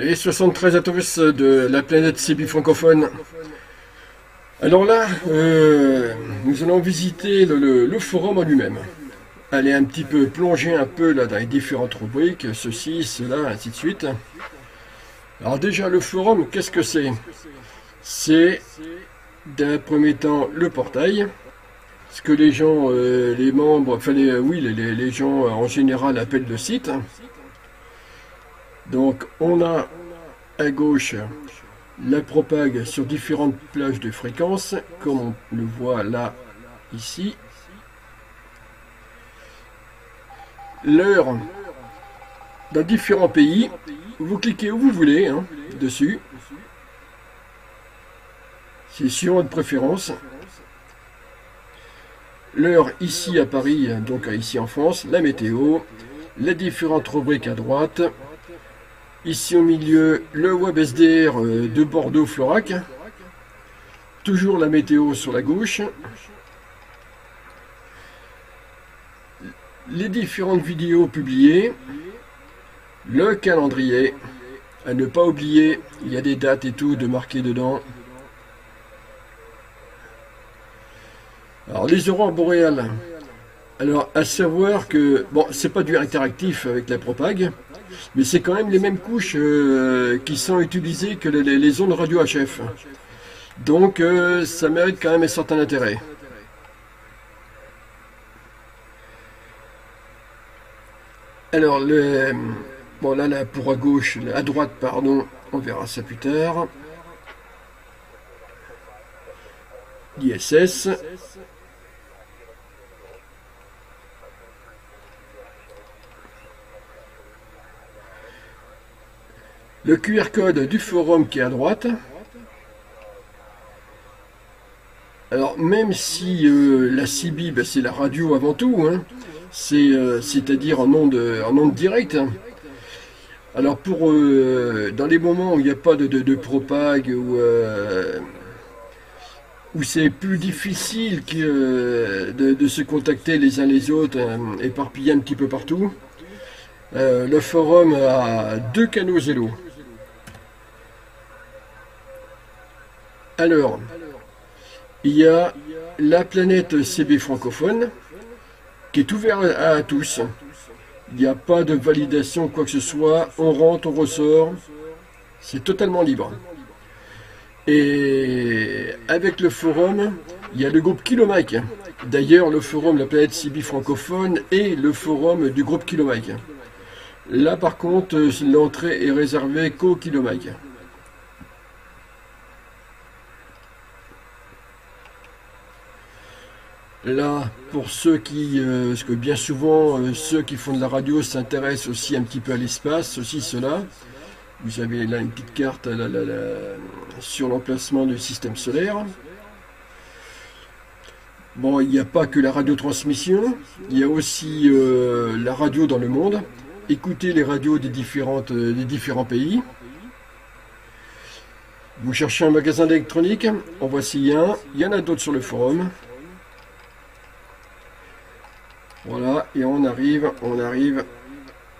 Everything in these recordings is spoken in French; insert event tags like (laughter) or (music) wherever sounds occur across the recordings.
Et 73 à tous de la planète CB francophone. Alors là, euh, nous allons visiter le, forum en lui-même. Aller un petit peu plonger un peu là dans les différentes rubriques, ceci, cela, ainsi de suite. Alors déjà, le forum, qu'est-ce que c'est? C'est d'un premier temps le portail. Ce que les gens, euh, les membres, enfin oui, les, les gens en général appellent le site. Donc on a à gauche la propague sur différentes plages de fréquence, comme on le voit là, ici. L'heure dans différents pays. Vous cliquez où vous voulez hein, dessus. C'est sur votre préférence. L'heure ici à Paris, donc ici en France, la météo, les différentes rubriques à droite, Ici au milieu, le WebSDR euh, de Bordeaux-Florac. Toujours la météo sur la gauche. Les différentes vidéos publiées. Le calendrier. À ne pas oublier, il y a des dates et tout de marquer dedans. Alors les aurores boréales. Alors à savoir que, bon, c'est pas du interactif avec la propague. Mais c'est quand même les mêmes couches euh, qui sont utilisées que les, ondes radio HF. Donc euh, ça mérite quand même un certain intérêt. Alors, le, bon là, là, pour à gauche, à droite, pardon, on verra ça plus tard. L'ISS. Le QR code du forum qui est à droite. Alors même si euh, la CB, ben, c'est la radio avant tout, hein, euh, c'est-à-dire en onde, en. Hein. Alors pour euh, dans les moments où il n'y a pas de, de, propague ou où c'est plus difficile que, de, se contacter les uns les autres, éparpillés un petit peu partout, le forum a deux canaux zélo. Alors, il y a la planète CB francophone qui est ouverte à, tous. Il n'y a pas de validation, quoi que ce soit. On rentre, on ressort. C'est totalement libre. Et avec le forum, il y a le groupe Kilomike. D'ailleurs, le forum La planète CB francophone et le forum du groupe Kilomike. Là, par contre, l'entrée est réservée qu'au Kilomike. Là, pour ceux qui, euh, parce que bien souvent, euh, ceux qui font de la radio s'intéressent aussi un petit peu à l'espace, ceci, cela. Vous avez là une petite carte sur l'emplacement du système solaire. Bon, il n'y a pas que la radiotransmission, il y a aussi euh, la radio dans le monde. Écoutez les radios des, différentes, des différents pays. Vous cherchez un magasin d'électronique, en voici un. Il y en a d'autres sur le forum. Voilà, et on arrive, on arrive,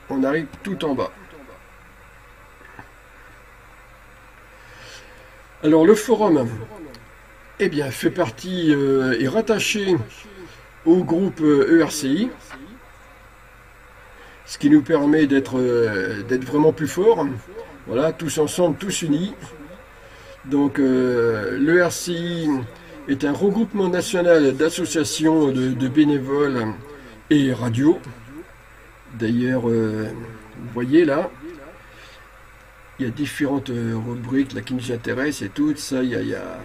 on arrive tout en bas. Alors le forum, eh bien, fait partie, euh, est rattaché au groupe ERCI, euh, e ce qui nous permet d'être euh, d'être vraiment plus forts. Voilà, tous ensemble, tous unis. Donc l'ERCI est un regroupement national d'associations de, bénévoles et radio. D'ailleurs, euh, vous voyez là, il y a différentes euh, rubriques là, qui nous intéressent et tout ça. Il y a,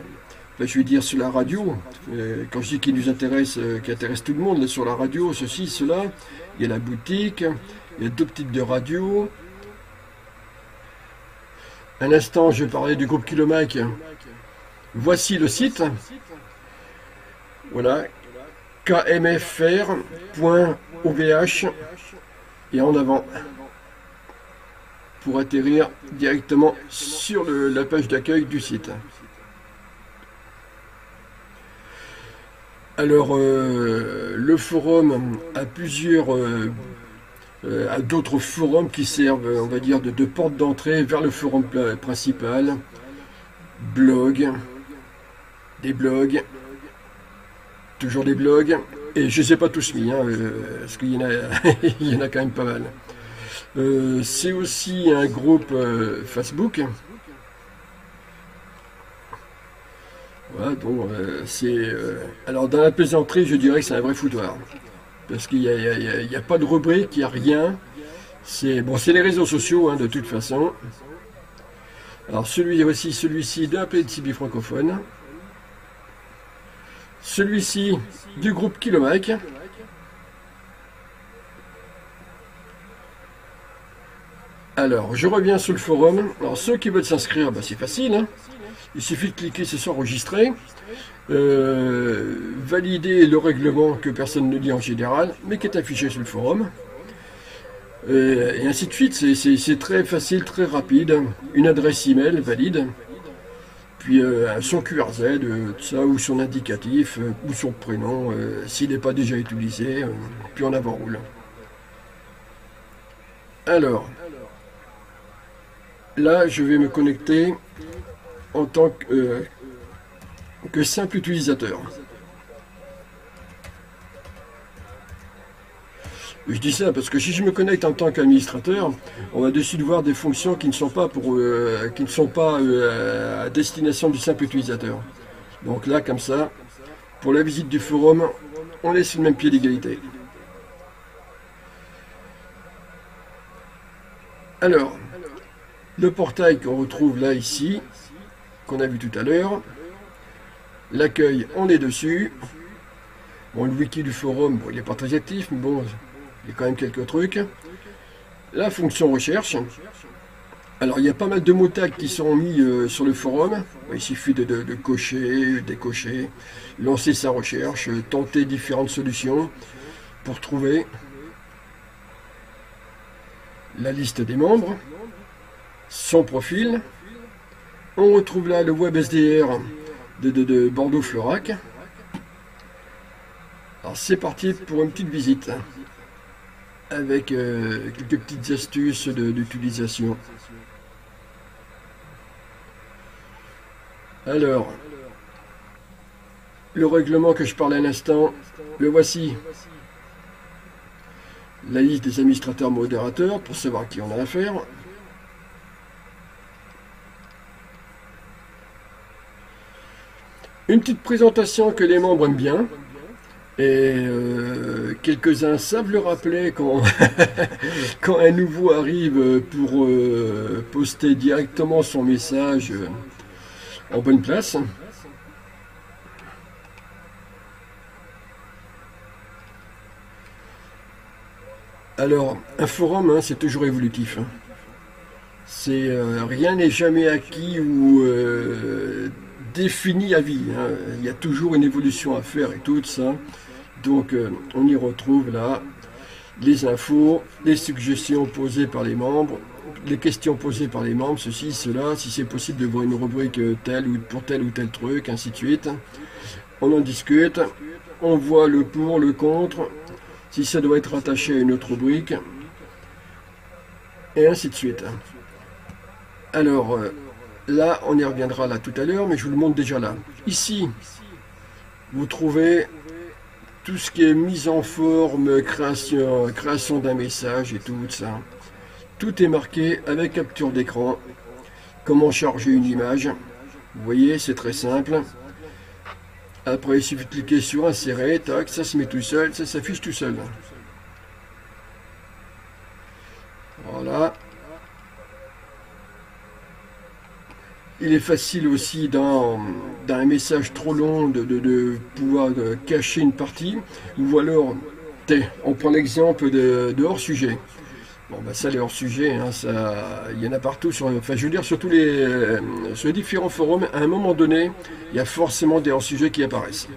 je veux dire sur la radio, euh, quand je dis qui nous intéresse, qui intéresse tout le monde, sur la radio, ceci, cela, il y a la boutique, il y a deux types de radio. Un instant, je vais parler du groupe Kilomac. Voici le site. Voilà, kmfr.ovh et en avant pour atterrir directement sur la page d'accueil du site. Alors, euh, le forum a plusieurs, euh, euh, à d'autres forums qui servent, on va dire, de, de porte d'entrée vers le forum principal. Blog, des blogs, toujours des blogs, et je ne sais pas tous mis, hein, euh, parce qu'il y, en a, (laughs) il y en a quand même pas mal. Euh, c'est aussi un groupe euh, Facebook. Voilà, donc c'est. alors dans la plaisanterie, je dirais que c'est un vrai foutoir. Parce qu'il n'y a, pas de rubrique, il n'y a rien. C'est bon, les réseaux sociaux, hein, de toute façon. Alors celui aussi, celui-ci d'un petit francophone. Celui-ci du groupe Kilomike. Alors, je reviens sur le forum. Alors, ceux qui veulent s'inscrire, bah, c'est facile. Hein. Il suffit de cliquer sur s'enregistrer, euh, valider le règlement que personne ne lit en général, mais qui est affiché sur le forum. Euh, et ainsi de suite, c'est très facile, très rapide. Une adresse email valide puis euh, son QRZ, euh, ça, ou son indicatif, euh, ou son prénom, s'il n'est pas déjà utilisé, puis on avant roule. Alors, là, je vais me connecter en tant que simple utilisateur. Je dis ça parce que si je me connecte en tant qu'administrateur, on va dessus de voir des fonctions qui ne sont pas, pour, euh, qui ne sont pas euh, à destination du simple utilisateur. Donc là, comme ça, pour la visite du forum, on laisse le même pied d'égalité. Alors, le portail qu'on retrouve là, ici, qu'on a vu tout à l'heure, l'accueil, on est dessus. Bon, le wiki du forum, il n'est pas très actif, mais bon, il y a quand même quelques trucs. La fonction recherche. Alors il y a pas mal de mots tags qui sont mis euh, sur le forum. Il suffit de, cocher, décocher, lancer sa recherche, tenter différentes solutions pour trouver la liste des membres, son profil. On retrouve là le web SDR de, de Bordeaux-Florac. Alors c'est parti pour une petite visite avec euh, quelques petites astuces d'utilisation. Alors, le règlement que je parlais à l'instant, le voici. La liste des administrateurs modérateurs pour savoir qui on a affaire. Une petite présentation que les membres aiment bien. Et euh, quelques-uns savent le rappeler quand, un nouveau arrive pour euh, poster directement son message euh, en bonne place. Alors, un forum, hein, c'est toujours évolutif. Hein. C'est rien n'est jamais acquis ou défini à vie. Hein. Il y a toujours une évolution à faire et tout ça. Donc euh, on y retrouve là les infos, les suggestions posées par les membres, les questions posées par les membres, ceci, cela, si c'est possible de voir une rubrique euh, telle ou pour tel ou tel truc, ainsi de suite. On en discute, on voit le pour, le contre, si ça doit être attaché à une autre rubrique, et ainsi de suite. Alors, euh, Là, on y reviendra là tout à l'heure, mais je vous le montre déjà là. Ici, vous trouvez tout ce qui est mise en forme, création, d'un message et tout ça. Tout est marqué avec capture d'écran. Comment charger une image? Vous voyez, c'est très simple. Après, il suffit de cliquer sur insérer, tac, ça se met tout seul, ça s'affiche tout seul. Voilà. Il est facile aussi dans, un message trop long de, pouvoir cacher une partie. Ou alors, on prend l'exemple de, hors-sujet. Bon, bah ça, les hors-sujets, hein, il y en a partout. Sur, enfin, je veux dire, sur tous les, sur les différents forums, à un moment donné, il y a forcément des hors-sujets qui apparaissent.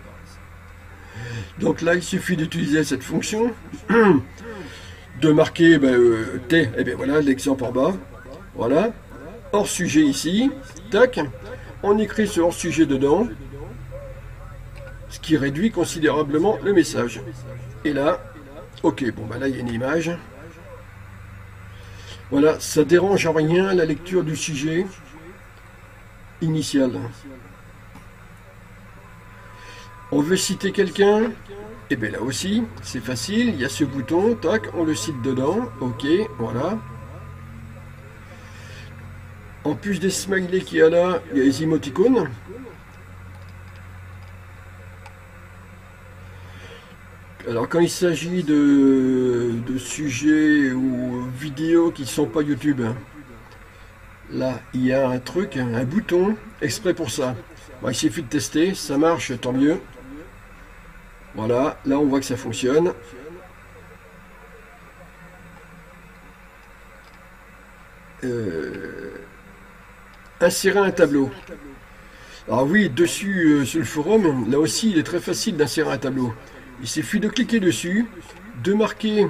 Donc là, il suffit d'utiliser cette fonction, (clears throat) de marquer bah, euh, T, et eh bien voilà l'exemple en bas. Voilà, hors sujet ici, tac, on écrit ce hors sujet dedans, ce qui réduit considérablement le message. Et là, ok, bon bah là il y a une image, Voilà, ça dérange en rien la lecture du sujet initial. On veut citer quelqu'un? Et eh bien là aussi, c'est facile, il y a ce bouton, tac, on le cite dedans, ok, voilà. En plus des smileys qu'il y a là, il y a les émoticônes. Alors quand il s'agit de, sujets ou vidéos qui ne sont pas YouTube, là il y a un truc, un bouton exprès pour ça. il suffit de tester, ça marche, tant mieux. Voilà, là on voit que ça fonctionne. Euh, insérer un tableau. Alors oui, dessus euh, sur le forum, là aussi il est très facile d'insérer un tableau. Il suffit de cliquer dessus, de marquer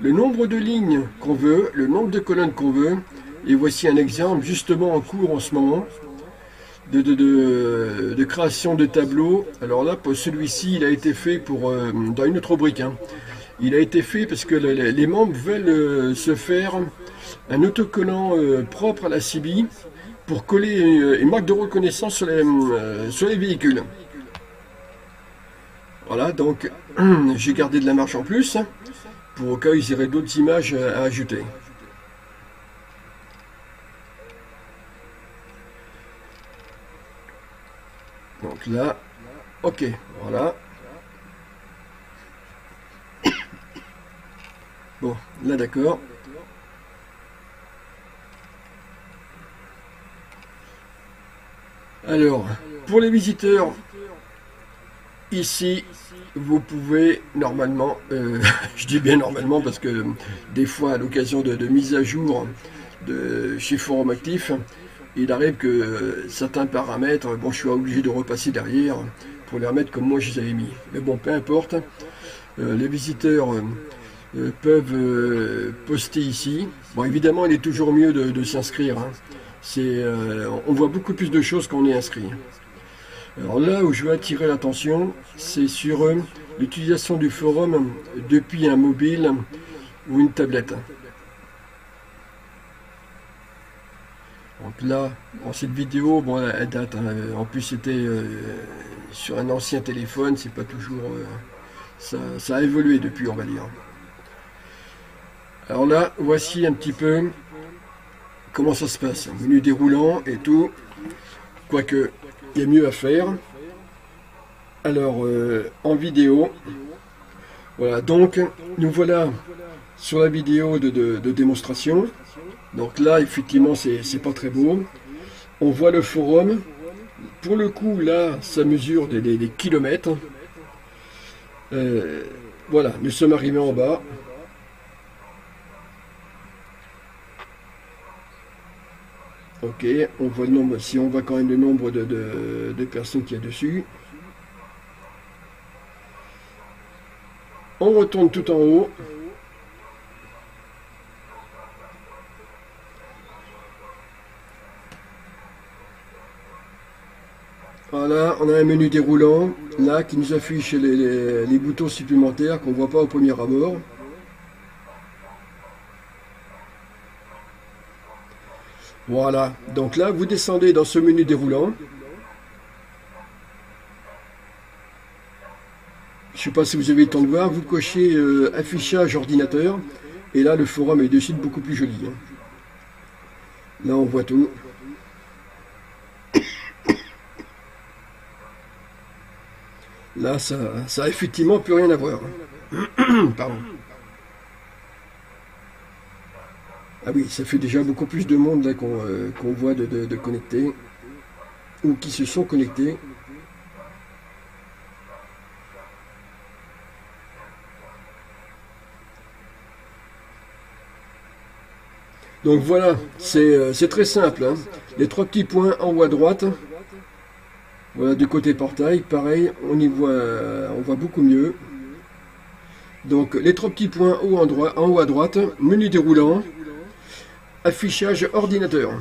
le nombre de lignes qu'on veut, le nombre de colonnes qu'on veut. Et voici un exemple justement en cours en ce moment de, création de tableaux. Alors là, celui-ci, il a été fait pour euh, dans une autre rubrique. Hein. Il a été fait parce que les, membres veulent euh, se faire un autocollant propre à la CB pour coller une, marque de reconnaissance sur les, sur les véhicules. Voilà, donc (clears throat) j'ai gardé de la marche en plus pour au cas où il y aurait d'autres images à ajouter. Donc là, ok, voilà. Bon, là d'accord. Alors, pour les visiteurs, Ici, vous pouvez normalement, euh, (laughs) je dis bien normalement parce que des fois, à l'occasion de, mise à jour de chez Forum Actif, il arrive que certains paramètres, bon, je suis obligé de repasser derrière pour les remettre comme moi je les avais mis. Mais bon, peu importe, euh, les visiteurs euh, peuvent poster ici. Bon, évidemment, il est toujours mieux de, s'inscrire. Hein. On voit beaucoup plus de choses quand on est inscrit. Alors là où je veux attirer l'attention, c'est sur euh, l'utilisation du forum depuis un mobile ou une tablette. Donc là, dans cette vidéo, elle date. Hein. en plus, c'était euh, sur un ancien téléphone. C'est pas toujours. Euh, ça, a évolué depuis, on va dire. Alors là, voici un petit peu comment ça se passe. Menu déroulant et tout. Quoique, il y a mieux à faire. Alors, euh, en vidéo, voilà, donc nous voilà sur la vidéo de, démonstration. Donc là, effectivement, c'est pas très beau. On voit le forum. Pour le coup, là, ça mesure des, kilomètres. Euh, voilà, nous sommes arrivés en bas. Ok, on voit le nombre, si on voit quand même le nombre de, personnes qu'il y a dessus. On retourne tout en haut. Voilà, on a un menu déroulant, là, qui nous affiche les, les boutons supplémentaires qu'on ne voit pas au premier abord. Voilà, donc là, vous descendez dans ce menu déroulant. Je ne sais pas si vous avez le temps de voir, vous cochez euh, affichage ordinateur, et là, le forum est de suite beaucoup plus joli. Hein. Là, on voit tout. Là, ça, ça a effectivement plus rien à voir. (coughs) Pardon. Ah oui, ça fait déjà beaucoup plus de monde là qu'on euh, voit de, de, connectés ou qui se sont connectés. Donc voilà, c'est euh, très simple. Hein. Les trois petits points en haut à droite. Voilà, du côté portail, pareil, on y voit, on voit beaucoup mieux. Donc les trois petits points en haut à droite, menu déroulant, Affichage ordinateur.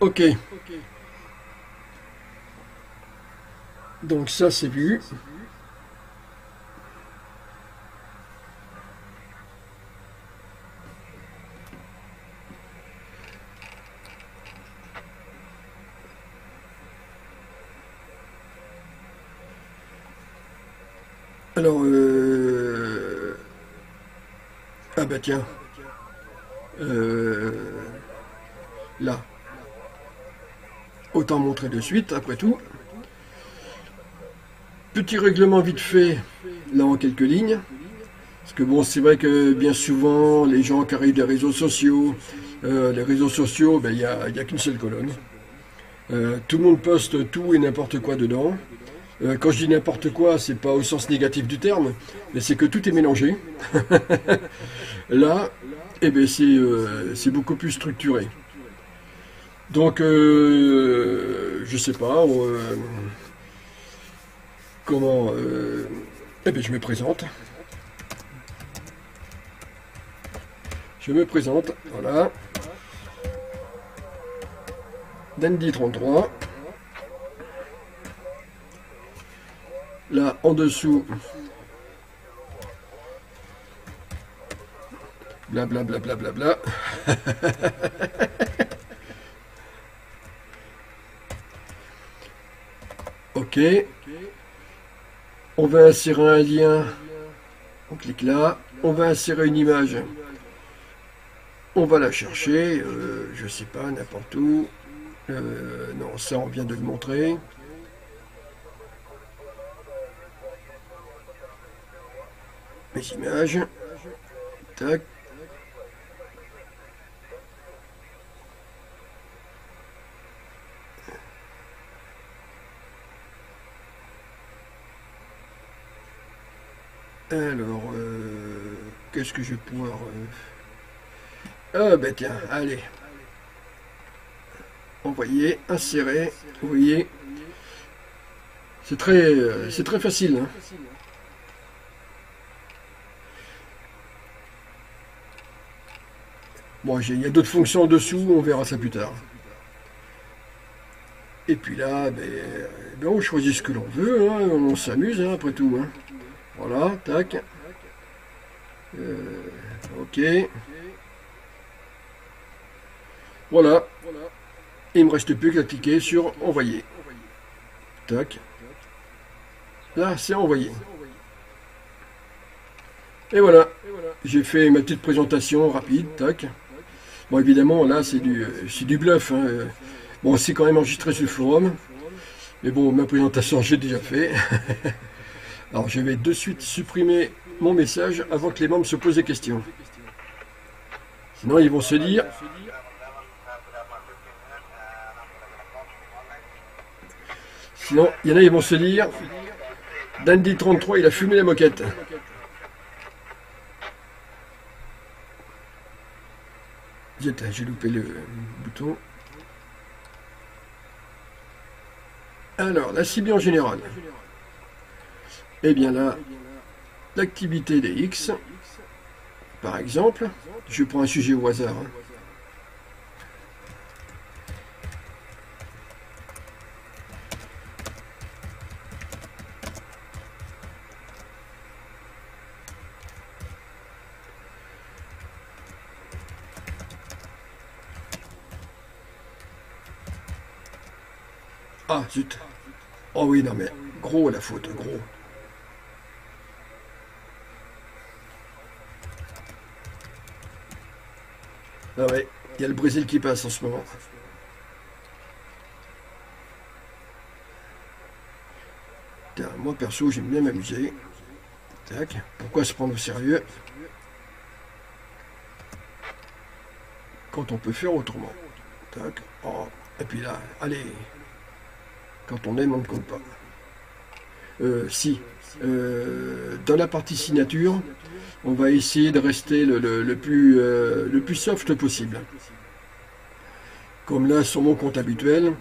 Ok. Donc ça c'est vu. Euh... là, autant montrer de suite, après tout. Petit règlement vite fait, là en quelques lignes. Parce que bon, c'est vrai que bien souvent, les gens qui arrivent des réseaux sociaux, euh, les réseaux sociaux, ben, il n'y a, qu'une seule colonne. Euh, tout le monde poste tout et n'importe quoi dedans. Quand je dis n'importe quoi, c'est pas au sens négatif du terme, mais c'est que tout est mélangé. (laughs) Là, eh ben, c'est beaucoup plus structuré. Donc, euh, je sais pas, comment... eh bien, je me présente. Je me présente, voilà. Dandy 33. Là, en dessous, bla bla bla bla bla bla. (laughs) ok. On va insérer un lien. On clique là. On va insérer une image. On va la chercher. Euh, je sais pas, n'importe où. Euh, non, ça on vient de le montrer. Les images. Tac. Alors, euh, qu'est-ce que je vais pouvoir... Euh... Ah ben tiens, allez envoyer, insérer, vous voyez, c'est très, c'est très facile. Hein. Bon, il y a d'autres fonctions en dessous, on verra ça plus tard. Et puis là, ben, ben on choisit ce que l'on veut, hein, on s'amuse hein, après tout. Voilà, tac. Euh, ok. Voilà il me reste plus qu'à cliquer sur envoyer. Tac. Là, c'est envoyé. Et voilà. J'ai fait ma petite présentation rapide. Tac. Bon, évidemment, là, c'est du, du bluff. Hein. Bon, c'est quand même enregistré sur le forum. Mais bon, ma présentation, j'ai déjà fait. (laughs) Alors, je vais de suite supprimer mon message avant que les membres se posent des questions. Sinon, ils vont se dire Sinon, il y en a, ils vont se dire Dandy 33, il a fumé la moquette. J'ai loupé le bouton. Alors, la cible en général. Eh bien là, l'activité des X, par exemple, je prends un sujet au hasard. Hein. Ah, zut. Oh oui, non mais, gros la faute, gros. Ah ouais, il y a le Brésil qui passe en ce moment. moi perso, j'aime bien m'amuser. Tac, pourquoi se prendre au sérieux Quand on peut faire autrement? Tac, oh. et puis là, allez, quand on aime, on ne compte pas. Euh, si, euh, dans la partie signature, on va essayer de rester le, plus, euh, le plus soft possible. Comme là, sur mon compte habituel,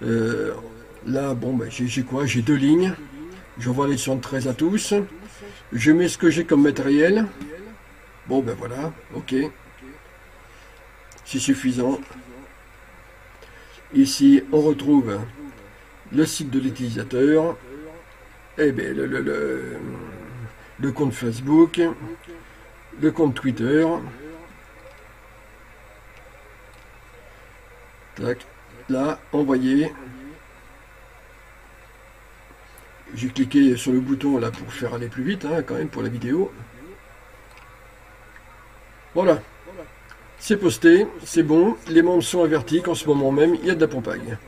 là, bon, ben, j'ai quoi? J'ai deux lignes. J'envoie les 73 à tous. Je mets ce que j'ai comme matériel. Bon, ben voilà, ok. C'est suffisant. Ici, on retrouve le site de l'utilisateur, eh bien, le, compte Facebook, le compte Twitter. Tac, là, envoyer. J'ai cliqué sur le bouton là pour faire aller plus vite, hein, quand même, pour la vidéo. Voilà. C'est posté, c'est bon, les membres sont avertis qu'en ce moment même, il y a de la pompagne.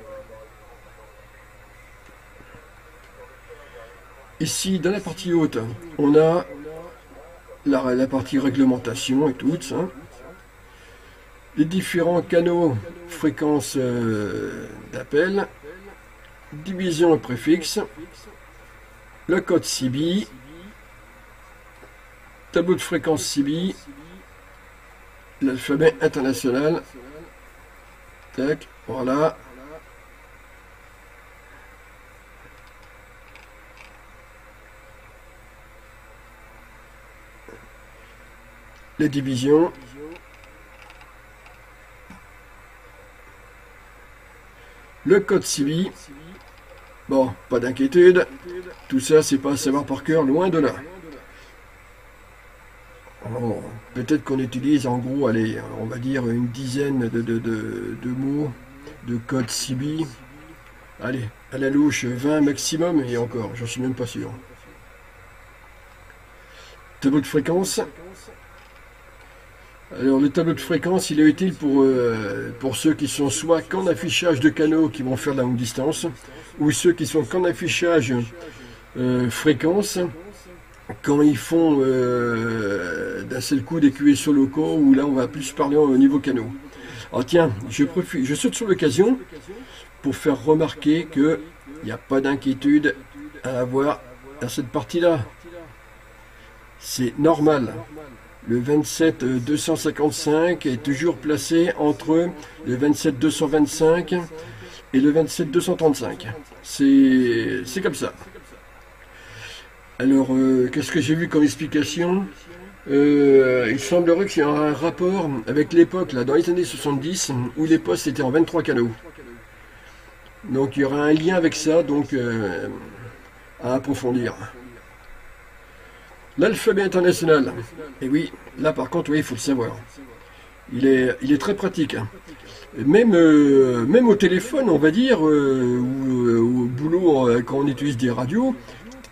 Ici, dans la partie haute, on a la, partie réglementation et tout. Les différents canaux, fréquences euh, d'appel, division et préfixe, le code CB, tableau de fréquence CB, l'alphabet international. Voilà. Les. Le code CB. Bon, pas d'inquiétude. Tout ça, c'est pas à savoir par cœur, loin de là. Peut-être qu'on utilise en gros, allez, on va dire une dizaine de, de, mots de code CB. Allez, à la louche, 20 maximum, et encore, j'en suis même pas sûr. Tableau de fréquence. Alors le tableau de fréquence, il est utile pour, euh, pour ceux qui sont soit qu'en affichage de canaux qui vont faire de la longue distance, ou ceux qui sont qu'en affichage euh, fréquence quand ils font euh, d'un seul coup des QSO locaux, où là on va plus parler au niveau canaux. Alors tiens, je, je saute sur l'occasion pour faire remarquer qu'il n'y a pas d'inquiétude à avoir à cette partie-là. C'est normal. Le 27 255 est toujours placé entre le 27 225 et le 27 235. C'est comme ça. Alors, euh, qu'est-ce que j'ai vu comme explication? Euh, Il semblerait qu'il y ait un rapport avec l'époque, là, dans les années 70, où les postes étaient en 23 canaux. Donc, il y aura un lien avec ça, donc, euh, à approfondir. L'alphabet international. Et oui, là, par contre, oui, il faut le savoir. Il est, il est très pratique. Même, même au téléphone, on va dire, ou, ou au boulot, quand on utilise des radios,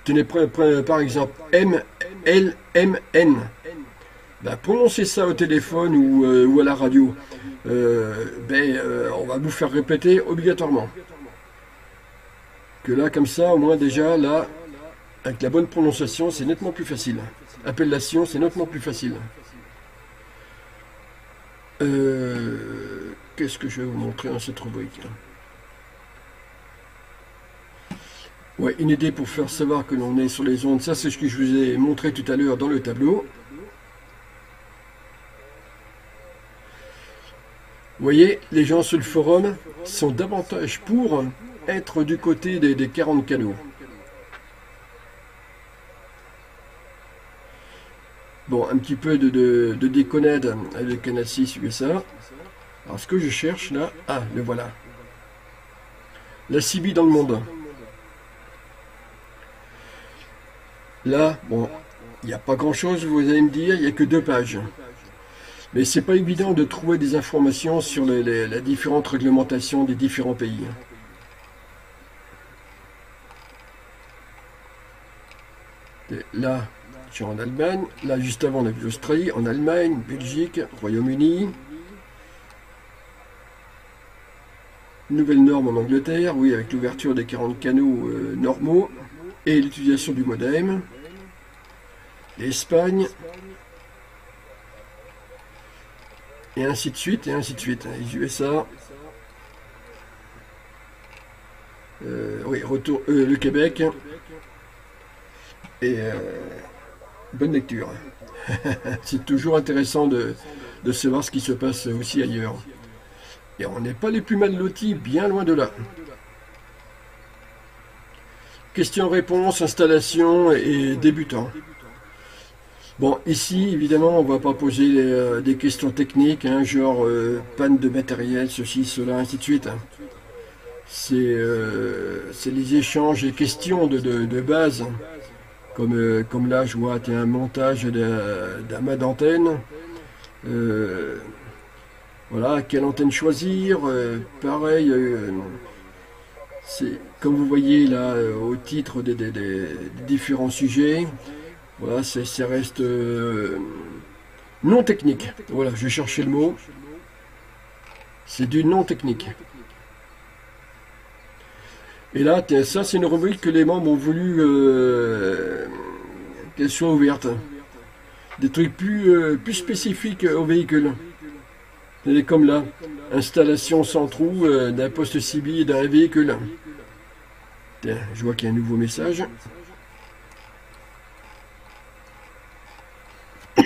Tenez par exemple M, L, M, N. Ben, prononcez ça au téléphone ou, euh, à la radio. Euh, ben, euh, on va vous faire répéter obligatoirement. Que là, comme ça, au moins déjà, là, avec la bonne prononciation, c'est nettement plus facile. Appellation, c'est nettement plus facile. Qu'est-ce que je vais vous montrer dans cette rubrique? Ouais, une idée pour faire savoir que l'on est sur les ondes, ça c'est ce que je vous ai montré tout à l'heure dans le tableau. Vous voyez, les gens sur le forum sont davantage pour être du côté des, 40 canaux. Bon, un petit peu de, de, déconnade avec Canal 6 USA. Alors ce que je cherche là, ah, le voilà. La CB dans le monde. Là, bon, il n'y a pas grand-chose, vous allez me dire, il n'y a que deux pages. Mais c'est pas évident de trouver des informations sur les, la différente réglementation des différents pays. là, suis en Allemagne. Là, juste avant, on a vu l'Australie, en Allemagne, Belgique, Royaume-Uni. Nouvelle norme en Angleterre, oui, avec l'ouverture des 40 canaux euh, normaux et l'utilisation du modem. L'Espagne. Et ainsi de suite, et ainsi de suite. Les USA. Euh, oui, retour, euh, le Québec. Et euh, bonne lecture. (laughs) C'est toujours intéressant de, de savoir ce qui se passe aussi ailleurs. Et on n'est pas les plus mal lotis, bien loin de là. Questions-réponses, installation et débutant. Bon, ici, évidemment, on ne va pas poser euh, des questions techniques, hein, genre euh, panne de matériel, ceci, cela, ainsi de suite. c'est les échanges et questions de, base. Comme, comme là, je vois, un montage d'un mât d'antenne. voilà, quelle antenne choisir. pareil, c'est comme vous voyez là au titre des, différents sujets. Voilà, ça reste non technique. Voilà, je chercher le mot. C'est du non technique. Et là, ça c'est une rubrique que les membres ont voulu euh, qu'elle soit ouverte. Des trucs plus, euh, plus spécifiques au véhicule. C'est comme là, installation sans trou euh, d'un poste CB d'un véhicule. je vois qu'il y a un nouveau message. (coughs)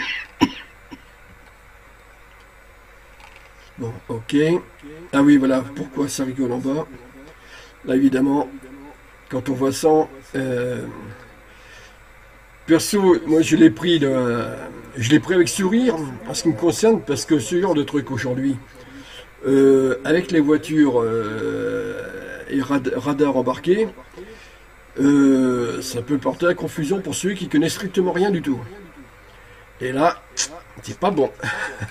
Bon, ok. Ah oui, voilà, pourquoi ça rigole en bas? Là, évidemment, quand on voit ça, euh, perso, moi je l'ai pris, je l'ai pris avec sourire en ce qui me concerne, parce que ce genre de truc aujourd'hui, euh, avec les voitures euh, et radars embarqués, ça peut porter à confusion pour ceux qui connaissent strictement rien du tout. Et là, c'est pas bon.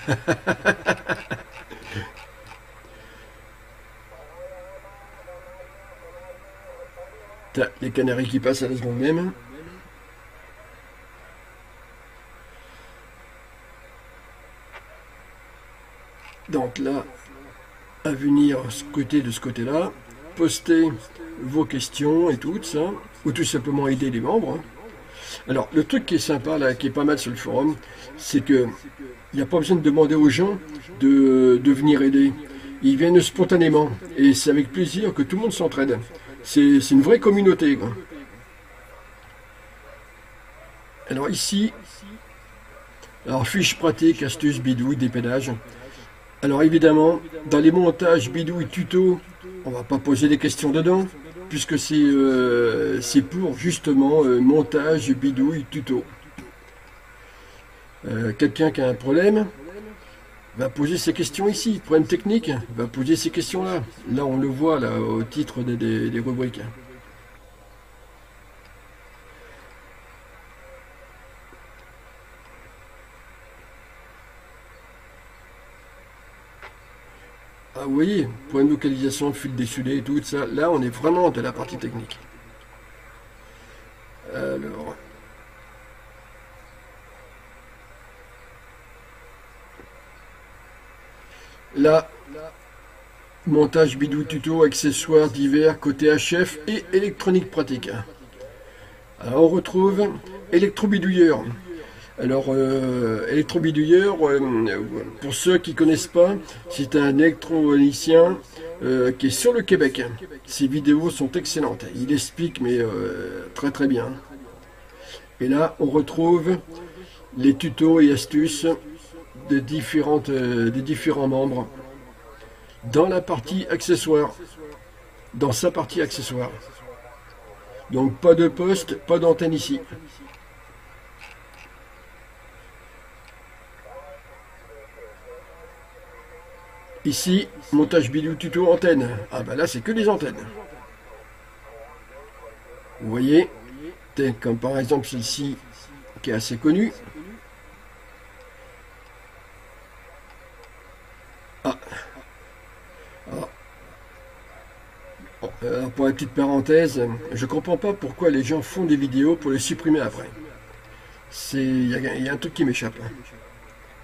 (laughs) les canaris qui passent à la seconde même. Donc là, à venir scruter de ce côté-là, poster vos questions et tout ça, ou tout simplement aider les membres. Alors, le truc qui est sympa, là, qui est pas mal sur le forum, c'est que il n'y a pas besoin de demander aux gens de venir aider. Ils viennent spontanément, et c'est avec plaisir que tout le monde s'entraide. C'est une vraie communauté. Alors ici, alors fiche pratique, astuce, bidouille, dépénage. Alors évidemment, dans les montages bidouille tuto, on va pas poser des questions dedans, puisque c'est euh, pour justement euh, montage bidouille tuto. Euh, quelqu'un qui a un problème, va poser ses questions ici. Problème technique, va poser ces questions-là. Là, on le voit là au titre des, rubriques. Ah oui, point de localisation, fil décidé et tout ça. Là, on est vraiment de la partie technique. Alors... Là, montage bidou tuto, accessoires divers, côté HF et électronique pratique. Alors on retrouve électrobidouilleur. Alors, euh, électrobidouilleur, euh, pour ceux qui ne connaissent pas, c'est un électronicien euh, qui est sur le Québec. Ses vidéos sont excellentes. Il explique, mais très très bien. Et là, on retrouve les tutos et astuces des, différentes, euh, des différents membres dans la partie accessoire. Dans sa partie accessoire. Donc pas de poste, pas d'antenne ici. Ici, montage bidou tuto antenne. Ah bah là c'est que des antennes. Vous voyez, comme par exemple celle-ci qui est assez connue. Euh, pour la petite parenthèse, je comprends pas pourquoi les gens font des vidéos pour les supprimer après. C'est, il y, a un truc qui m'échappe.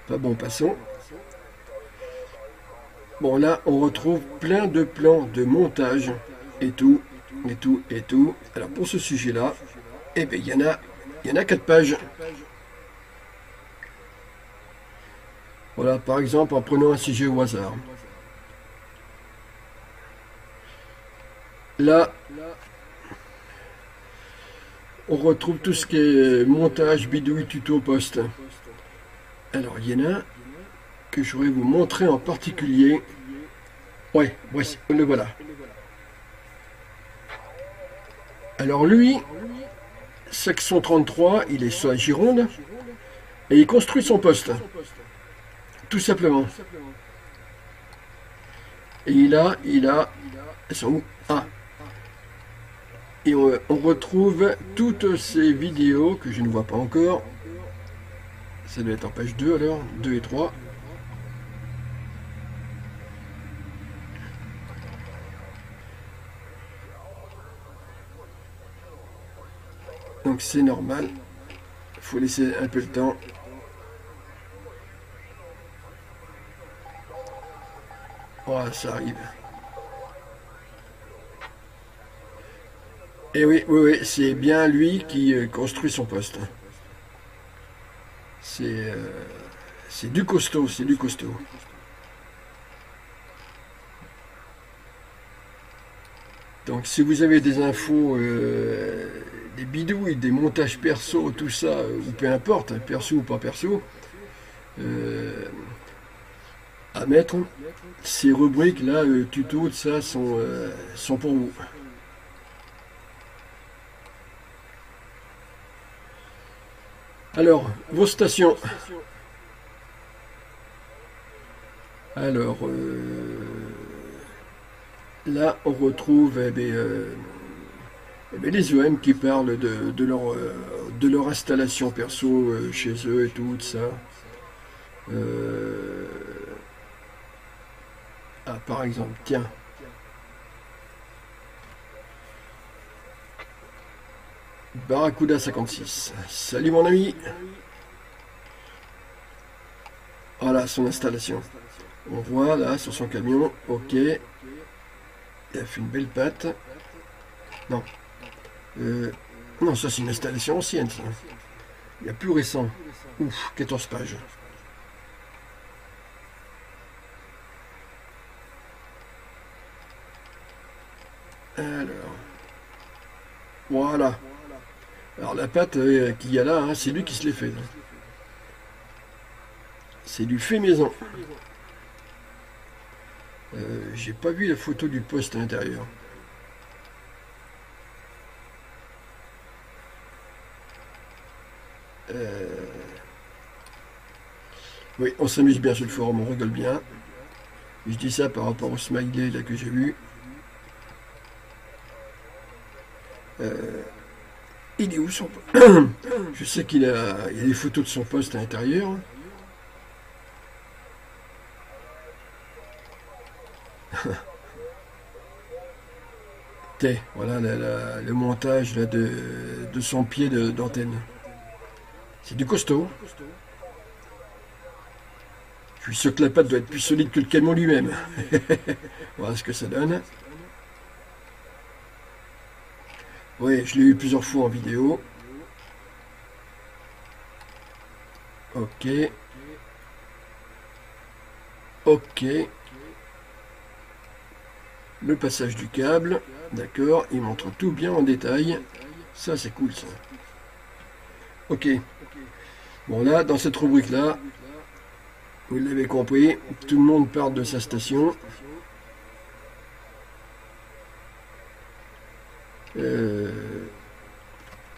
Pas bon, passons. Bon, là, on retrouve plein de plans de montage et tout, et tout, et tout. Alors, pour ce sujet-là, eh bien, il y en a, il y en a quatre pages. Voilà, par exemple, en prenant un sujet au hasard. Là, on retrouve tout ce qui est montage, bidouille, tuto, poste. Alors, il y en a que je voudrais vous montrer en particulier. Ouais, voici, le voilà. Alors lui, section 33, il est sur la Gironde, et il construit son poste. Tout simplement. Et il a, il a, elles sont où Ah Et on, on retrouve toutes ces vidéos que je ne vois pas encore. Ça doit être en page 2 alors, 2 et 3. Donc c'est normal. Il faut laisser un peu le temps. Ça arrive. Et oui, oui, oui, c'est bien lui qui euh, construit son poste. C'est euh, c'est du costaud, c'est du costaud. Donc si vous avez des infos, euh, des bidouilles, des montages perso, tout ça, ou peu importe, perso ou pas perso, à mettre, ces rubriques là, euh, tuto, tout ça, sont, euh, sont pour vous. Alors, vos stations. Alors, euh, là, on retrouve eh eh les OM qui parlent de, de leur, de leur installation perso chez eux et tout, ça. Ah, par exemple, tiens. Barracuda 56. Salut mon ami. Voilà son installation. On voit là sur son camion. Ok. Il a fait une belle patte. Non. Euh, non, ça c'est une installation ancienne. Ça. Il y a plus récent. Ouf, 14 pages. Alors. Voilà. Alors la pâte euh, qu'il y a là, hein, c'est lui qui se l'est fait. C'est du fait maison. Euh, J'ai pas vu la photo du poste à l'intérieur. Euh, Oui, on s'amuse bien sur le forum, on rigole bien. Je dis ça par rapport au smiley là que j'ai vu. Euh, il est où son poste (coughs) Je sais qu'il a, a des photos de son poste à l'intérieur. (laughs) Voilà le montage là, de, de son pied d'antenne. C'est du costaud. Je suis sûr la patte doit être plus solide que le camion lui-même. (laughs) voilà ce que ça donne. Oui, je l'ai eu plusieurs fois en vidéo. Ok. Ok. Le passage du câble. D'accord, il montre tout bien en détail. Ça, c'est cool, ça. Ok. Bon, là, dans cette rubrique-là, vous l'avez compris, tout le monde parle de sa station. Euh,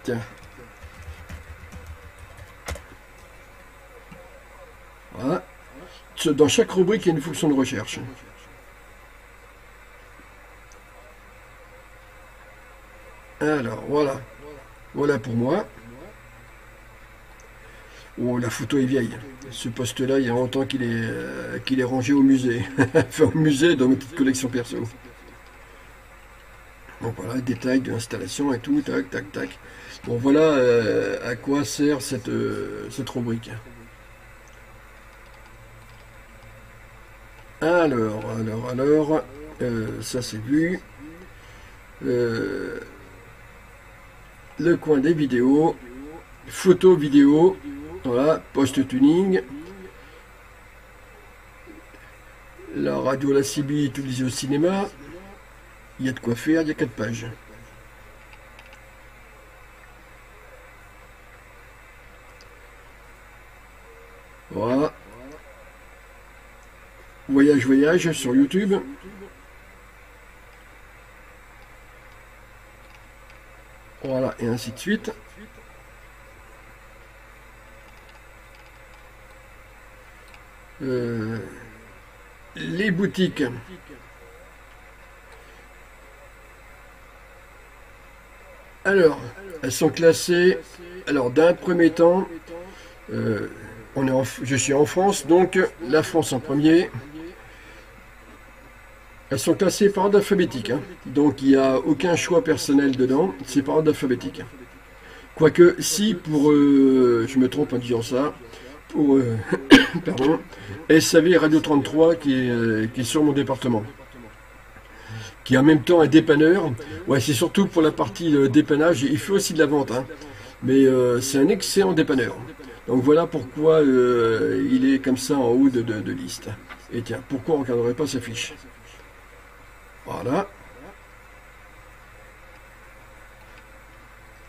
Tiens. Voilà. Dans chaque rubrique, il y a une fonction de recherche. Alors, voilà. Voilà pour moi. Oh, la photo est vieille. Ce poste-là, il y a longtemps qu'il est, euh, qu'il est rangé au musée. (laughs) enfin, au musée, dans ma petite collection perso. Voilà, détail de l'installation et tout, tac, tac, tac. Bon, voilà euh, à quoi sert cette, euh, cette rubrique. Alors, alors, alors, euh, ça c'est vu. Le coin des vidéos, photo, vidéo, voilà, post-tuning. La radio La CB utilisée au cinéma. Il y a de quoi faire, il y a 4 pages. Voilà. Voyage, voyage sur YouTube. Voilà, et ainsi de suite. Euh, les boutiques. Alors, elles sont classées. Alors, d'un premier temps, euh, je suis en France, donc la France en premier. Elles sont classées par ordre alphabétique. Hein. Donc il n'y a aucun choix personnel dedans, c'est par ordre alphabétique. Quoique, si pour. Euh, je me trompe en disant ça. Pour. Euh, (coughs) pardon. SAV Radio 33 qui euh, qui est sur mon département. Qui est en même temps un dépanneur. Ouais, c'est surtout pour la partie dépannage. Il fait aussi de la vente. Hein. Mais c'est un excellent dépanneur. Donc voilà pourquoi il est comme ça en haut de, de liste. Et tiens, pourquoi on ne regarderait pas sa fiche? Voilà.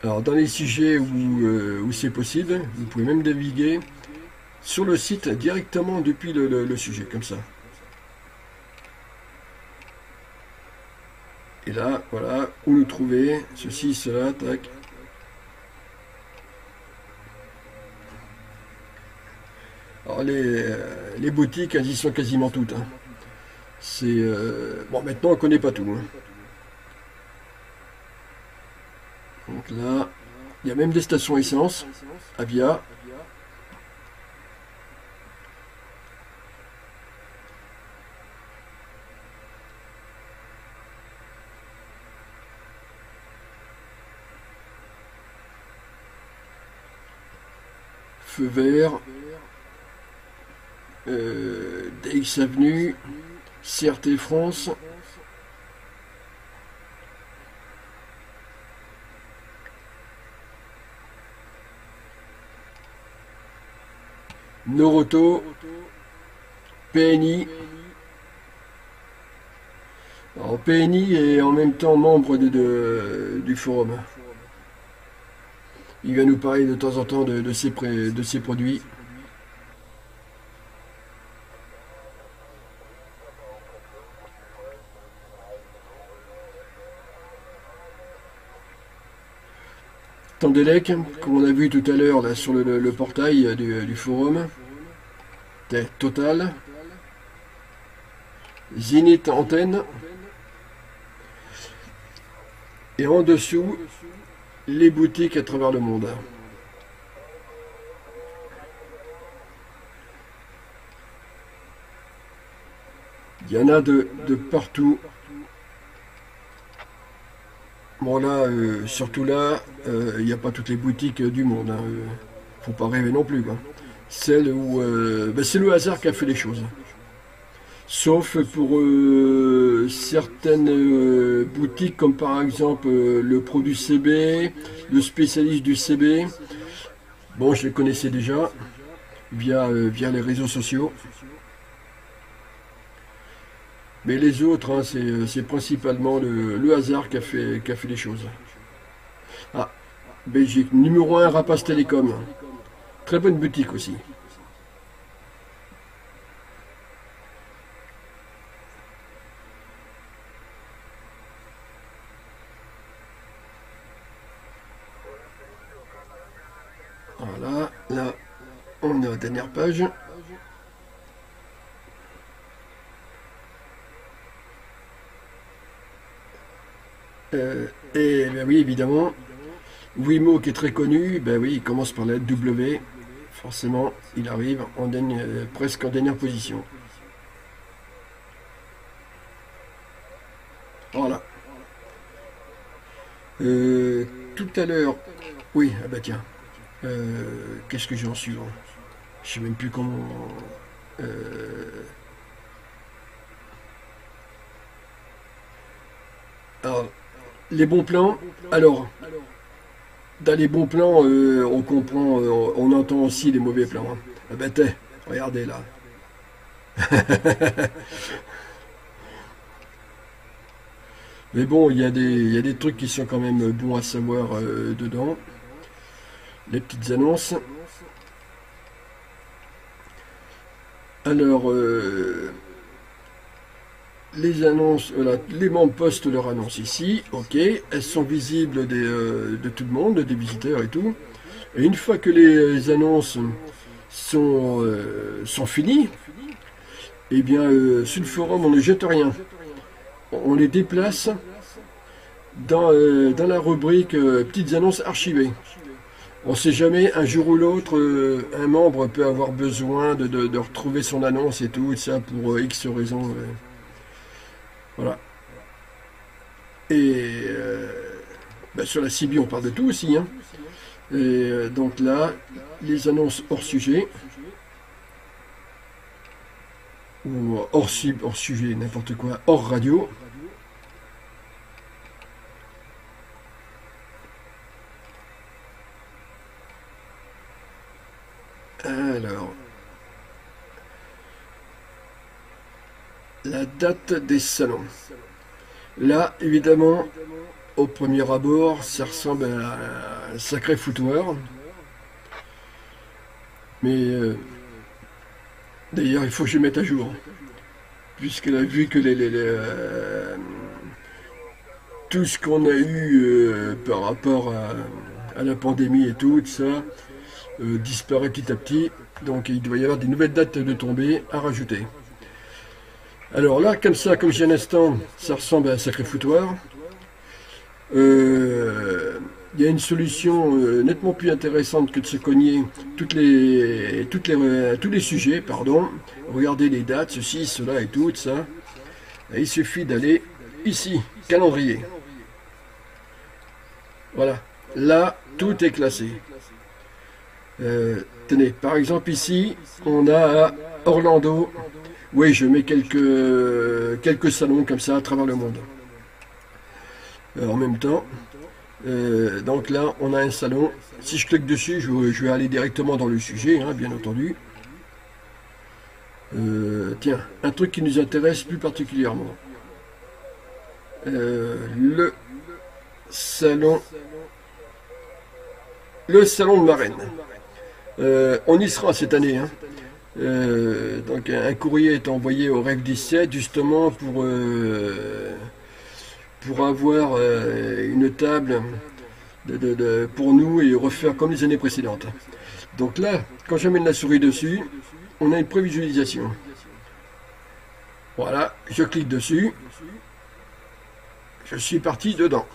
Alors dans les sujets euh, où, c'est possible, vous pouvez même naviguer sur le site directement depuis le, sujet, comme ça. Et là, voilà, où le trouver, ceci, cela, tac. Alors les, euh, boutiques, elles y sont quasiment toutes. Hein. C'est euh, bon maintenant on connaît pas tout. Hein. Donc là, il y a même des stations essence, Avia. Feu vert, euh, Avenue. CRT France. Noroto, PNI. PNI est en même temps membre du forum. Il va nous parler de temps en temps de, ses produits. Tandelec, comme on a vu tout à l'heure sur le, portail du, forum. Total. Zenith Antenne. Et en dessous, les boutiques à travers le monde. Il y en a de partout. Bon là, euh, surtout là, euh, il n'y a pas toutes les boutiques euh, du monde. Hein, faut pas rêver non plus. Où ben, c'est le hasard qui a fait les choses. Sauf pour certaines boutiques comme par exemple le produit CB, le spécialiste du CB. Bon, je les connaissais déjà via, via les réseaux sociaux. Mais les autres, hein, euh, c'est principalement le, hasard qui a, fait, qui a fait les choses. Ah, Belgique, numéro 1, Rapace Télécom. Très bonne boutique aussi. Voilà, là, on est à la dernière page. Euh, et ben oui, évidemment, Wimo qui est très connu, ben oui, il commence par la W. Forcément, il arrive en euh, presque en dernière position. Voilà. Euh, tout à l'heure, oui, ah bah tiens, qu'est-ce que j'ai en suivant? Je sais même plus comment. alors, les bons plans, alors, dans les bons plans, euh, on comprend, euh, on entend aussi les mauvais plans. Hein. Ah ben t'es, regardez là. (laughs) Mais bon, il y, a des, trucs qui sont quand même bons à savoir euh, dedans. Les petites annonces. Alors, les annonces, les membres postent leur annonce ici, ok, elles sont visibles euh, de tout le monde, des visiteurs et tout. Et une fois que les annonces sont, euh, finies, eh bien, euh, sur le forum, on ne jette rien. On les déplace dans la rubrique petites annonces archivées. On ne sait jamais, un jour ou l'autre, un membre peut avoir besoin de, retrouver son annonce et tout, ça pour X raisons. voilà. Et ben, sur la CB, on parle de tout aussi. Hein. Et donc là, les annonces hors sujet. Ou hors, hors sujet, n'importe quoi, hors radio. Alors, la date des salons. Là, évidemment, au premier abord, ça ressemble à un sacré foutoir. Mais euh, d'ailleurs, il faut que je mette à jour. Puisqu'elle a vu que euh, tout ce qu'on a eu euh, par rapport à, la pandémie et tout, ça disparaît petit à petit. Donc il doit y avoir des nouvelles dates de tombée à rajouter. Alors là, comme ça, comme j'ai un instant, ça ressemble à un sacré foutoir. Euh, il y a une solution euh, nettement plus intéressante que de se cogner euh, tous les sujets. pardon. Regardez les dates, ceci, cela et tout, ça. il suffit d'aller ici, calendrier. Voilà. Là, tout est classé. tenez, par exemple ici, on a Orlando. Oui, je mets quelques, quelques salons comme ça à travers le monde. Euh, en même temps. Euh, donc là, on a un salon. Si je clique dessus, je, vais aller directement dans le sujet, hein, bien entendu. Euh, tiens, un truc qui nous intéresse plus particulièrement. le salon. Le salon de Marraine. on y sera cette année. Hein. Donc un courrier est envoyé au Rêve 17 justement pour pour avoir euh, une table pour nous et refaire comme les années précédentes. Donc là, quand j'amène la souris dessus, on a une prévisualisation. Voilà, je clique dessus. Je suis parti dedans.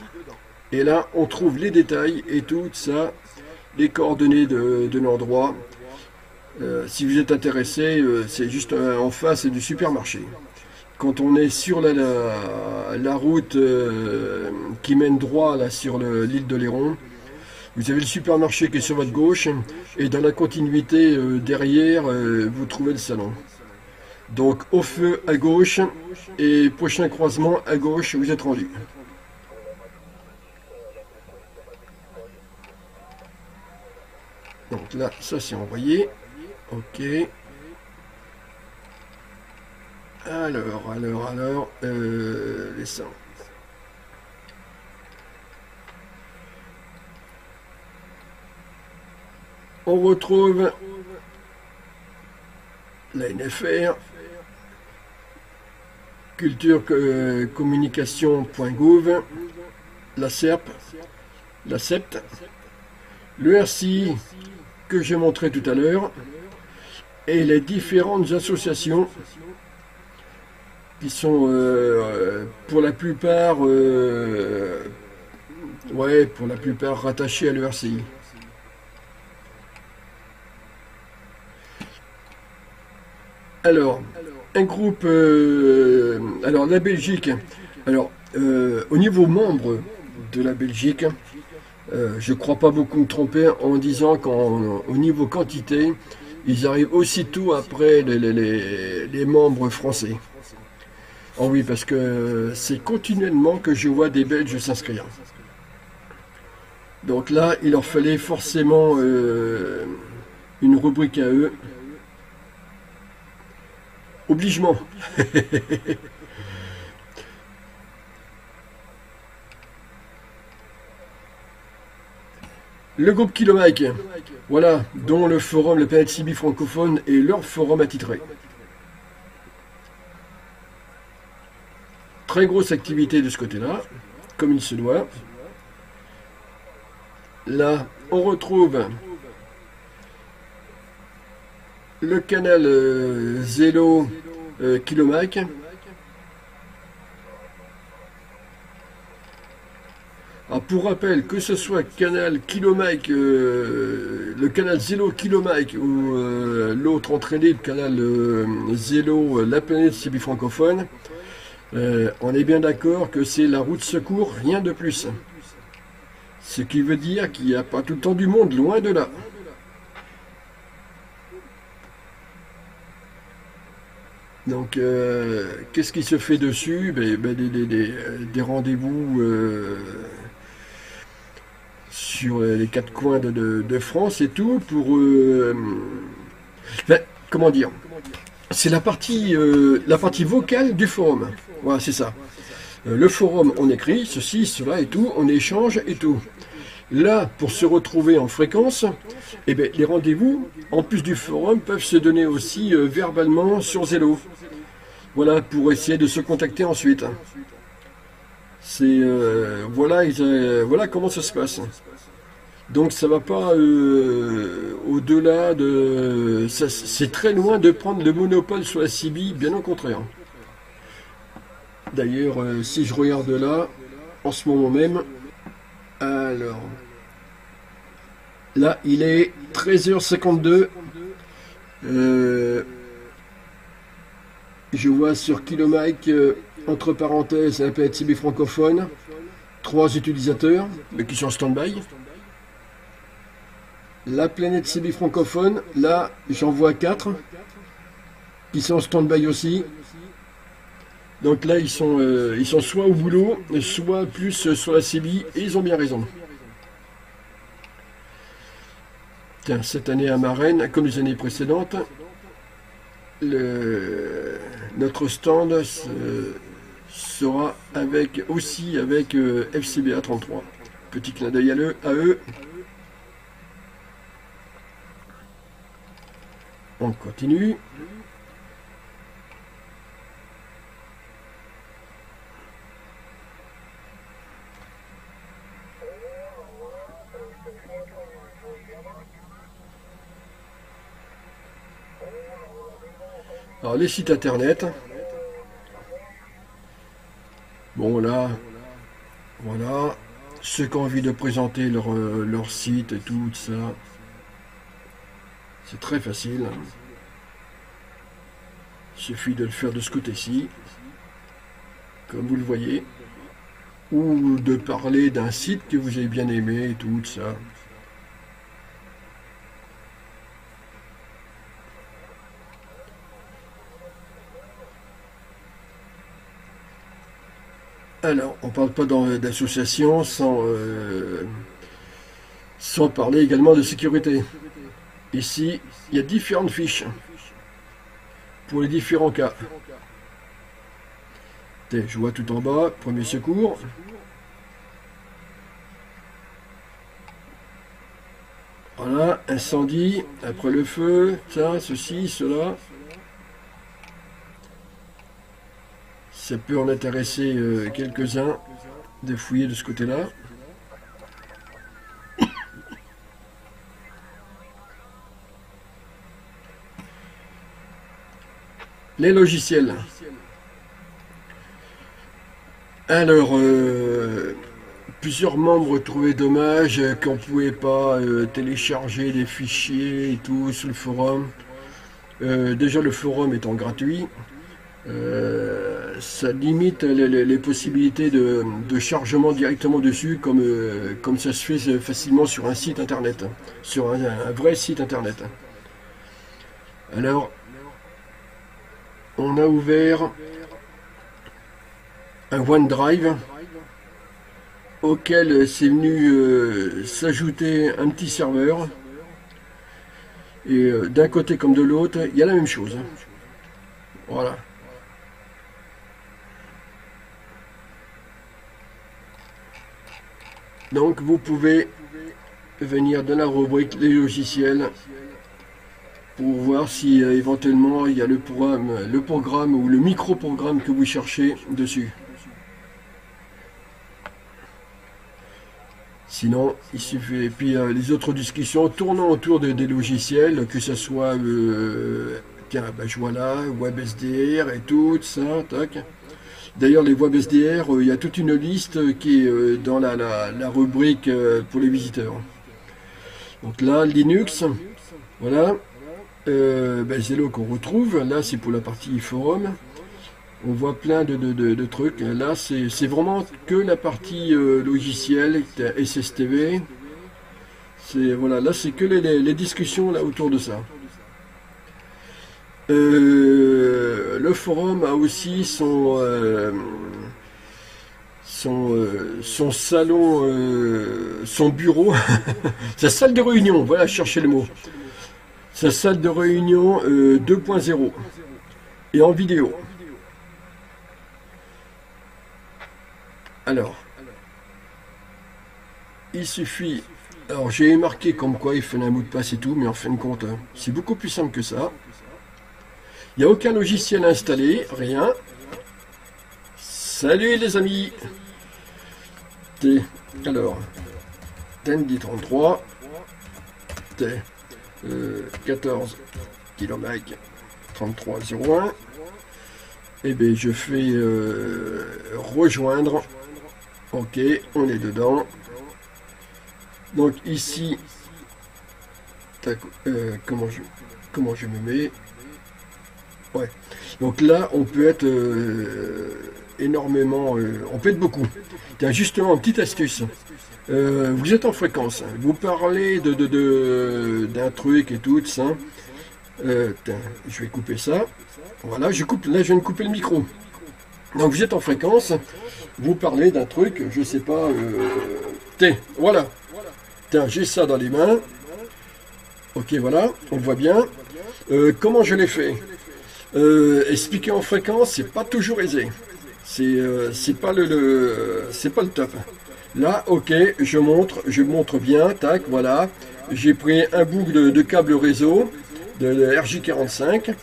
Et là, on trouve les détails et tout ça, les coordonnées de, l'endroit. Euh, si vous êtes intéressé, euh, c'est juste en face du supermarché quand on est sur la, la, route euh, qui mène droit là, sur l'île de Léron, vous avez le supermarché qui est sur votre gauche et dans la continuité euh, derrière, euh, vous trouvez le salon. Donc au feu à gauche et prochain croisement à gauche, vous êtes rendu. Donc là, ça c'est envoyé. Ok. Alors, alors, alors, euh. On retrouve la NFR, culturecommunication.gouv, la SERP, la SEPT, le RCI que j'ai montré tout à l'heure, et les différentes associations qui sont euh, pour la plupart euh, ouais pour la plupart rattachés à l'ERCI. Alors, un groupe euh, alors la Belgique alors au niveau membre de la Belgique je crois pas beaucoup me tromper en disant qu'au niveau quantité ils arrivent aussitôt après les membres français. Oh oui, parce que c'est continuellement que je vois des Belges s'inscrire. Donc là, il leur fallait forcément euh, une rubrique à eux. Obligement. (laughs) Le groupe Kilomike, voilà, dont le forum, le PNCB francophone et leur forum attitré. Très grosse activité de ce côté-là, comme il se doit. Là, on retrouve le canal euh, Zelo euh, Pour rappel, que ce soit canal euh, le canal Zélo Kilomike ou euh, l'autre entraîné, le canal euh, Zélo La Planète CB francophone, on est bien d'accord que c'est la route secours, rien de plus. Ce qui veut dire qu'il n'y a pas tout le temps du monde, loin de là. Donc, qu'est-ce qui se fait dessus? Ben, ben, des, rendez-vous sur les quatre coins de, France et tout pour euh, ben, comment dire? C'est la partie euh, la partie vocale du forum. Voilà c'est ça. Euh, le forum on écrit ceci cela et tout on échange et tout. Là pour se retrouver en fréquence eh ben, les rendez-vous en plus du forum peuvent se donner aussi verbalement sur Zello. Voilà pour essayer de se contacter ensuite. C'est voilà voilà comment ça se passe donc ça va pas euh, au-delà de... C'est très loin de prendre le monopole sur la CB, bien au contraire. D'ailleurs, euh, si je regarde là, en ce moment même, alors... Là, il est 13h52. Euh, je vois sur Kilomike, entre parenthèses, un PTB francophone, trois utilisateurs, mais qui sont en stand-by. La planète CB francophone, là, j'en vois 4 qui sont en stand-by aussi. Donc là, ils sont, euh, ils sont soit au boulot, soit plus sur la CB, et ils ont bien raison. Tiens, cette année à Marraine, comme les années précédentes, notre stand euh, sera avec, aussi avec euh, FCBA 33. Petit clin d'œil à eux. On continue. Alors les sites internet. Bon là, voilà. Ceux qui ont envie de présenter leur, euh, leur site et tout ça, c'est très facile. Il suffit de le faire de ce côté-ci, comme vous le voyez, ou de parler d'un site que vous avez bien aimé et tout ça. Alors, on ne parle pas d'association sans, euh, sans parler également de sécurité. Ici, il y a différentes fiches pour les différents cas. Je vois tout en bas, premier secours. Voilà, incendie, après le feu, ça, ceci, cela. Ça peut en intéresser euh, quelques-uns de fouiller de ce côté-là. Les logiciels. Alors, euh, plusieurs membres trouvaient dommage qu'on ne pouvait pas euh, télécharger des fichiers et tout sur le forum. Euh, déjà, le forum étant gratuit, ça limite les, possibilités de, chargement directement dessus, comme, comme ça se fait facilement sur un site internet, sur un, un vrai site internet. Alors, on a ouvert un OneDrive auquel c'est venu euh, s'ajouter un petit serveur. Et euh, d'un côté comme de l'autre, il y a la même chose. Voilà. Donc vous pouvez venir dans la rubrique les logiciels pour voir si euh, éventuellement il y a le programme, le programme ou le micro-programme que vous cherchez dessus. Sinon, il suffit. Et puis euh, les autres discussions tournant autour des logiciels, que ce soit, euh, tiens, ben, voilà, WebSDR et tout ça, tac. D'ailleurs, les voix BSDR, euh, il y a toute une liste qui est dans la, rubrique pour les visiteurs. Donc là, Linux, voilà. Ben, c'est là qu'on retrouve. Là, c'est pour la partie forum. On voit plein de, trucs. Là, c'est vraiment que la partie logicielle, SSTV. Voilà, là, c'est que les, discussions là autour de ça. Euh, le forum a aussi son, euh, son, euh, salon, son bureau, (laughs) sa salle de réunion, voilà, cherchez le mot. Sa salle de réunion 2.0 et en vidéo. Alors, il suffit. Alors, j'ai marqué comme quoi il fallait un mot de passe et tout, mais en fin de compte, hein, c'est beaucoup plus simple que ça. Il n'y a aucun logiciel installé, rien. Salut les amis T, alors, Tandy 33, T, 14 km 3301. Et bien, je fais euh, rejoindre. Ok, on est dedans. Donc ici, euh, comment, je, comment je me mets? Ouais. Donc là, on peut être euh, énormément, on peut être beaucoup. Tiens, justement, une petite astuce. Euh, vous êtes en fréquence, hein. vous parlez de, d'un truc et tout, ça. je vais couper ça. Voilà, je coupe, là je viens de couper le micro. Donc vous êtes en fréquence, vous parlez d'un truc, je sais pas, T, voilà. Tiens, j'ai ça dans les mains. Ok, voilà, on voit bien. comment je l'ai fait? Euh, expliquer en fréquence, c'est pas toujours aisé. C'est euh, pas le, c'est pas le top. Là, ok, je montre, je montre bien, tac, voilà. J'ai pris un boucle de, câble réseau de, RJ45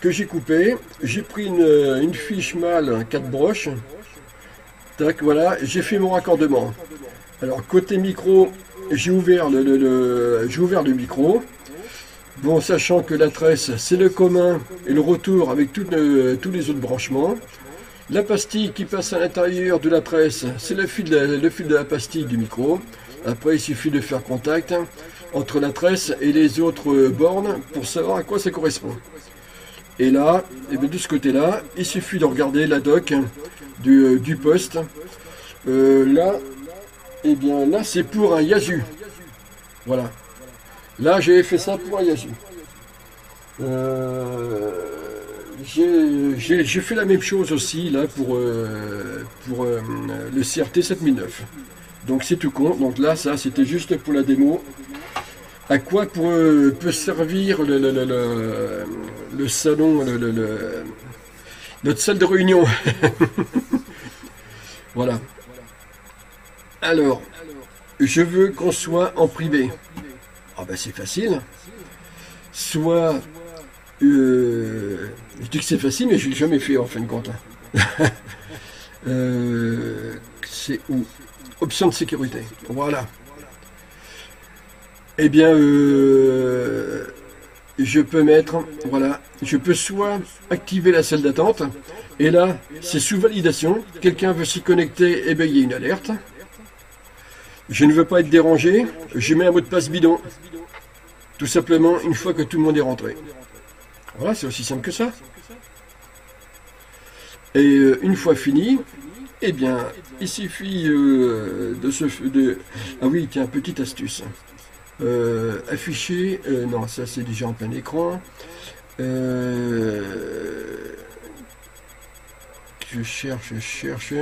que j'ai coupé. J'ai pris une, fiche mâle 4 broches. Tac, voilà, j'ai fait mon raccordement. Alors, côté micro, j'ai ouvert le, j'ai ouvert le micro. Bon, sachant que la tresse, c'est le commun et le retour avec euh, tous les autres branchements. La pastille qui passe à l'intérieur de la tresse, c'est le, fil de la, pastille du micro. Après, il suffit de faire contact entre la tresse et les autres euh, bornes pour savoir à quoi ça correspond. Et là, et eh de ce côté-là, il suffit de regarder la doc du, euh, poste. là, et eh bien là, c'est pour un Yasu. Voilà. Là, j'ai fait ça pour un Euh, j'ai fait la même chose aussi là pour, euh, pour euh, le CRT 7009. Donc c'est tout con. Donc là, ça, c'était juste pour la démo. À quoi peut servir le, le, salon, notre salle de réunion? (laughs) Voilà. Alors, je veux qu'on soit en privé. Ah ben c'est facile. Soit, euh, je dis que c'est facile, mais je l'ai jamais fait en fin de compte. Hein. (laughs) Euh, c'est où? Option de sécurité. Voilà. Eh bien, euh, je peux mettre, voilà, je peux soit activer la salle d'attente, et là, c'est sous validation. Quelqu'un veut s'y connecter, et bien il y a une alerte. Je ne veux pas être dérangé, je mets un mot de passe bidon. Tout simplement une fois que tout le monde est rentré. Voilà, c'est aussi simple que ça. Et euh, une fois fini, eh bien, il suffit euh, de se... De... Ah oui, tiens, petite astuce. Euh, afficher... non, ça c'est déjà en plein écran. je cherche, je cherche.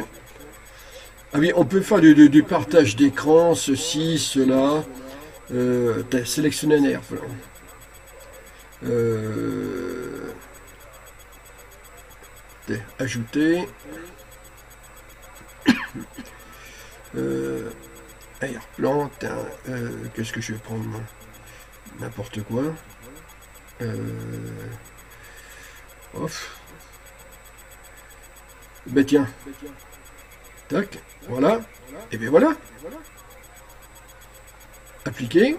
Ah oui, on peut faire du, partage d'écran, ceci, cela. Sélectionner un air. Euh, ajouter. (coughs) euh, plan. Euh, Qu'est-ce que je vais prendre N'importe quoi. Euh, off. Ben tiens. Tac. Voilà. Et bien voilà. Appliquer.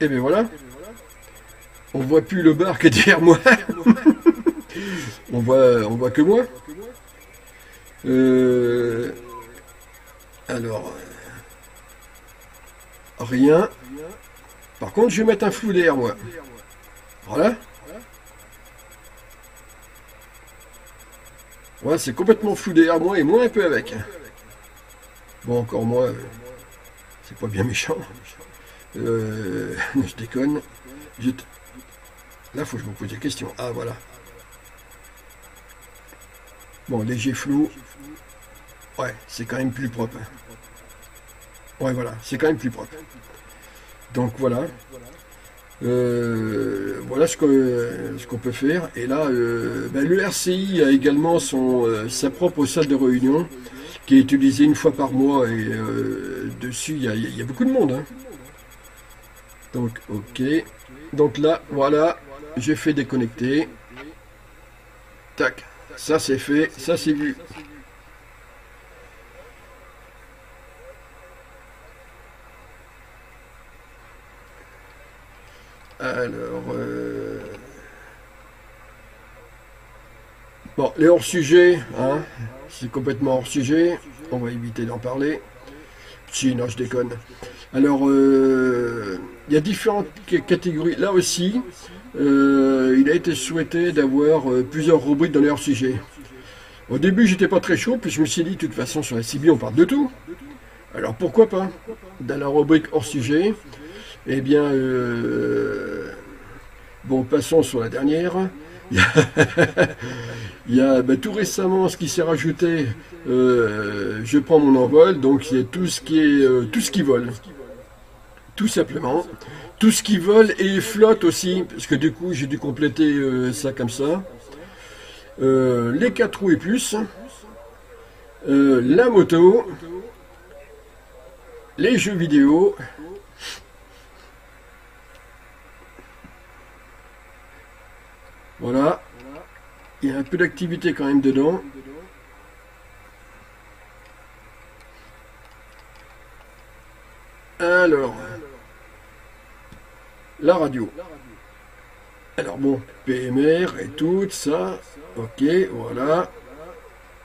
Et bien voilà. On voit plus le bar que derrière moi. (laughs) on voit, on voit que moi. Euh, alors, rien. Par contre, je vais mettre un flou d'air, moi. Voilà. C'est complètement flou derrière moi et moi un peu avec. Bon, encore moi, euh, c'est pas bien méchant. Euh, (laughs) je déconne. Là, faut que je me pose des questions. Ah, voilà. Bon, léger flou. Ouais, c'est quand même plus propre. Ouais, voilà, c'est quand même plus propre. Donc voilà. Euh, voilà ce qu'on ce peut faire. Et là, euh, ben, le RCI a également euh, sa propre salle de réunion qui est utilisée une fois par mois. Et dessus, il y, a, beaucoup de monde. Hein. Donc, ok. Donc là, voilà, j'ai fait déconnecter. Tac, ça c'est fait, ça c'est vu. Alors, euh, bon, les hors-sujets, hein, c'est complètement hors-sujet. On va éviter d'en parler. Si, non, je déconne. Alors, euh, il y a différentes catégories. Là aussi, euh, il a été souhaité d'avoir plusieurs rubriques dans les hors-sujets. Au début, j'étais pas très chaud, puis je me suis dit, de toute façon, sur la CB, on parle de tout. Alors pourquoi pas Dans la rubrique hors-sujet, eh bien, euh, bon, passons sur la dernière. (laughs) Il y a, ben, tout récemment ce qui s'est rajouté, euh, je prends mon envol, donc c'est tout ce qui est euh, tout ce qui vole. Tout simplement. Tout ce qui vole et flotte aussi, parce que du coup j'ai dû compléter ça comme ça. les quatre roues et plus. la moto. Les jeux vidéo. Voilà. Il y a un peu d'activité quand même dedans. Alors, la radio. Alors bon, PMR et tout ça. Ok, voilà.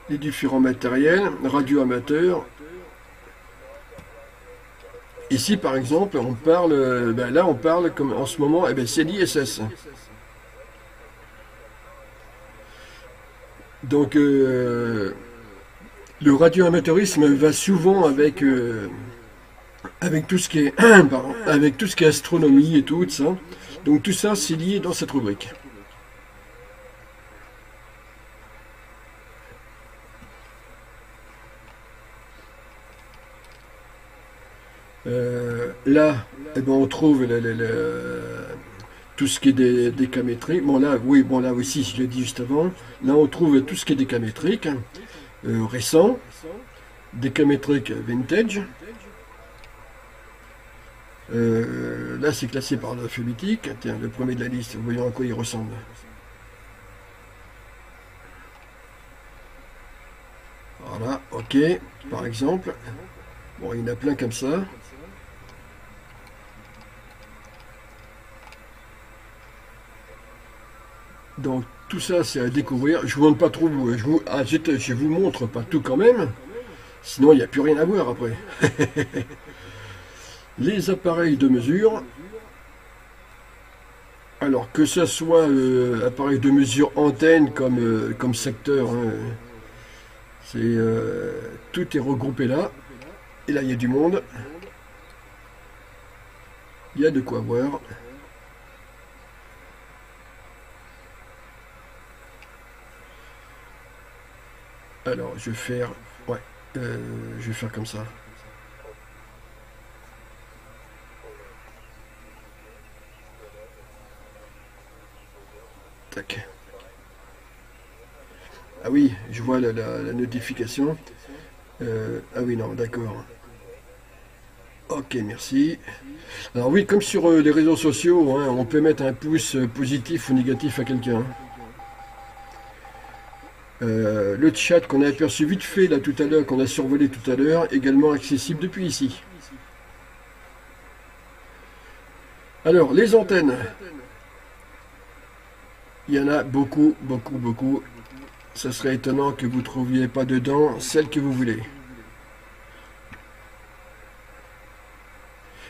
Les différents matériels, radio amateur. Ici, par exemple, on parle, ben là, on parle comme en ce moment, eh ben, c'est l'ISS. Donc, euh, le radioamateurisme va souvent avec, euh, avec, tout ce qui est, (clears throat) avec tout ce qui est astronomie et tout ça. Donc, tout ça, c'est lié dans cette rubrique. Euh, là, eh ben, on trouve tout ce qui est décamétrique. Bon là, oui, bon là aussi, je l'ai dit juste avant. Là, on trouve tout ce qui est décamétrique, euh, récent, décamétrique vintage. Euh, là, c'est classé par l'alphabétique. Tiens, le premier de la liste, voyons à quoi il ressemble. Voilà, ok, par exemple. Bon, il y en a plein comme ça. Donc tout ça c'est à découvrir. Je vous montre pas trop, je vous, ah, je, vous montre pas tout quand même. Sinon il n'y a plus rien à voir après. (laughs) Les appareils de mesure. Alors que ce soit euh, appareil de mesure antenne comme, euh, secteur, hein, c'est euh, tout est regroupé là. Et là il y a du monde. Il y a de quoi voir. Alors, je vais faire... Ouais, je vais faire comme ça. Tac. Ah oui, je vois la, notification. Euh, ah oui, non, d'accord. Ok, merci. Alors oui, comme sur euh, les réseaux sociaux, hein, on peut mettre un pouce positif ou négatif à quelqu'un. Euh, le chat qu'on a aperçu vite fait là tout à l'heure, qu'on a survolé tout à l'heure, également accessible depuis ici. Alors, les antennes. Il y en a beaucoup, beaucoup, beaucoup. ça serait étonnant que vous ne trouviez pas dedans celle que vous voulez.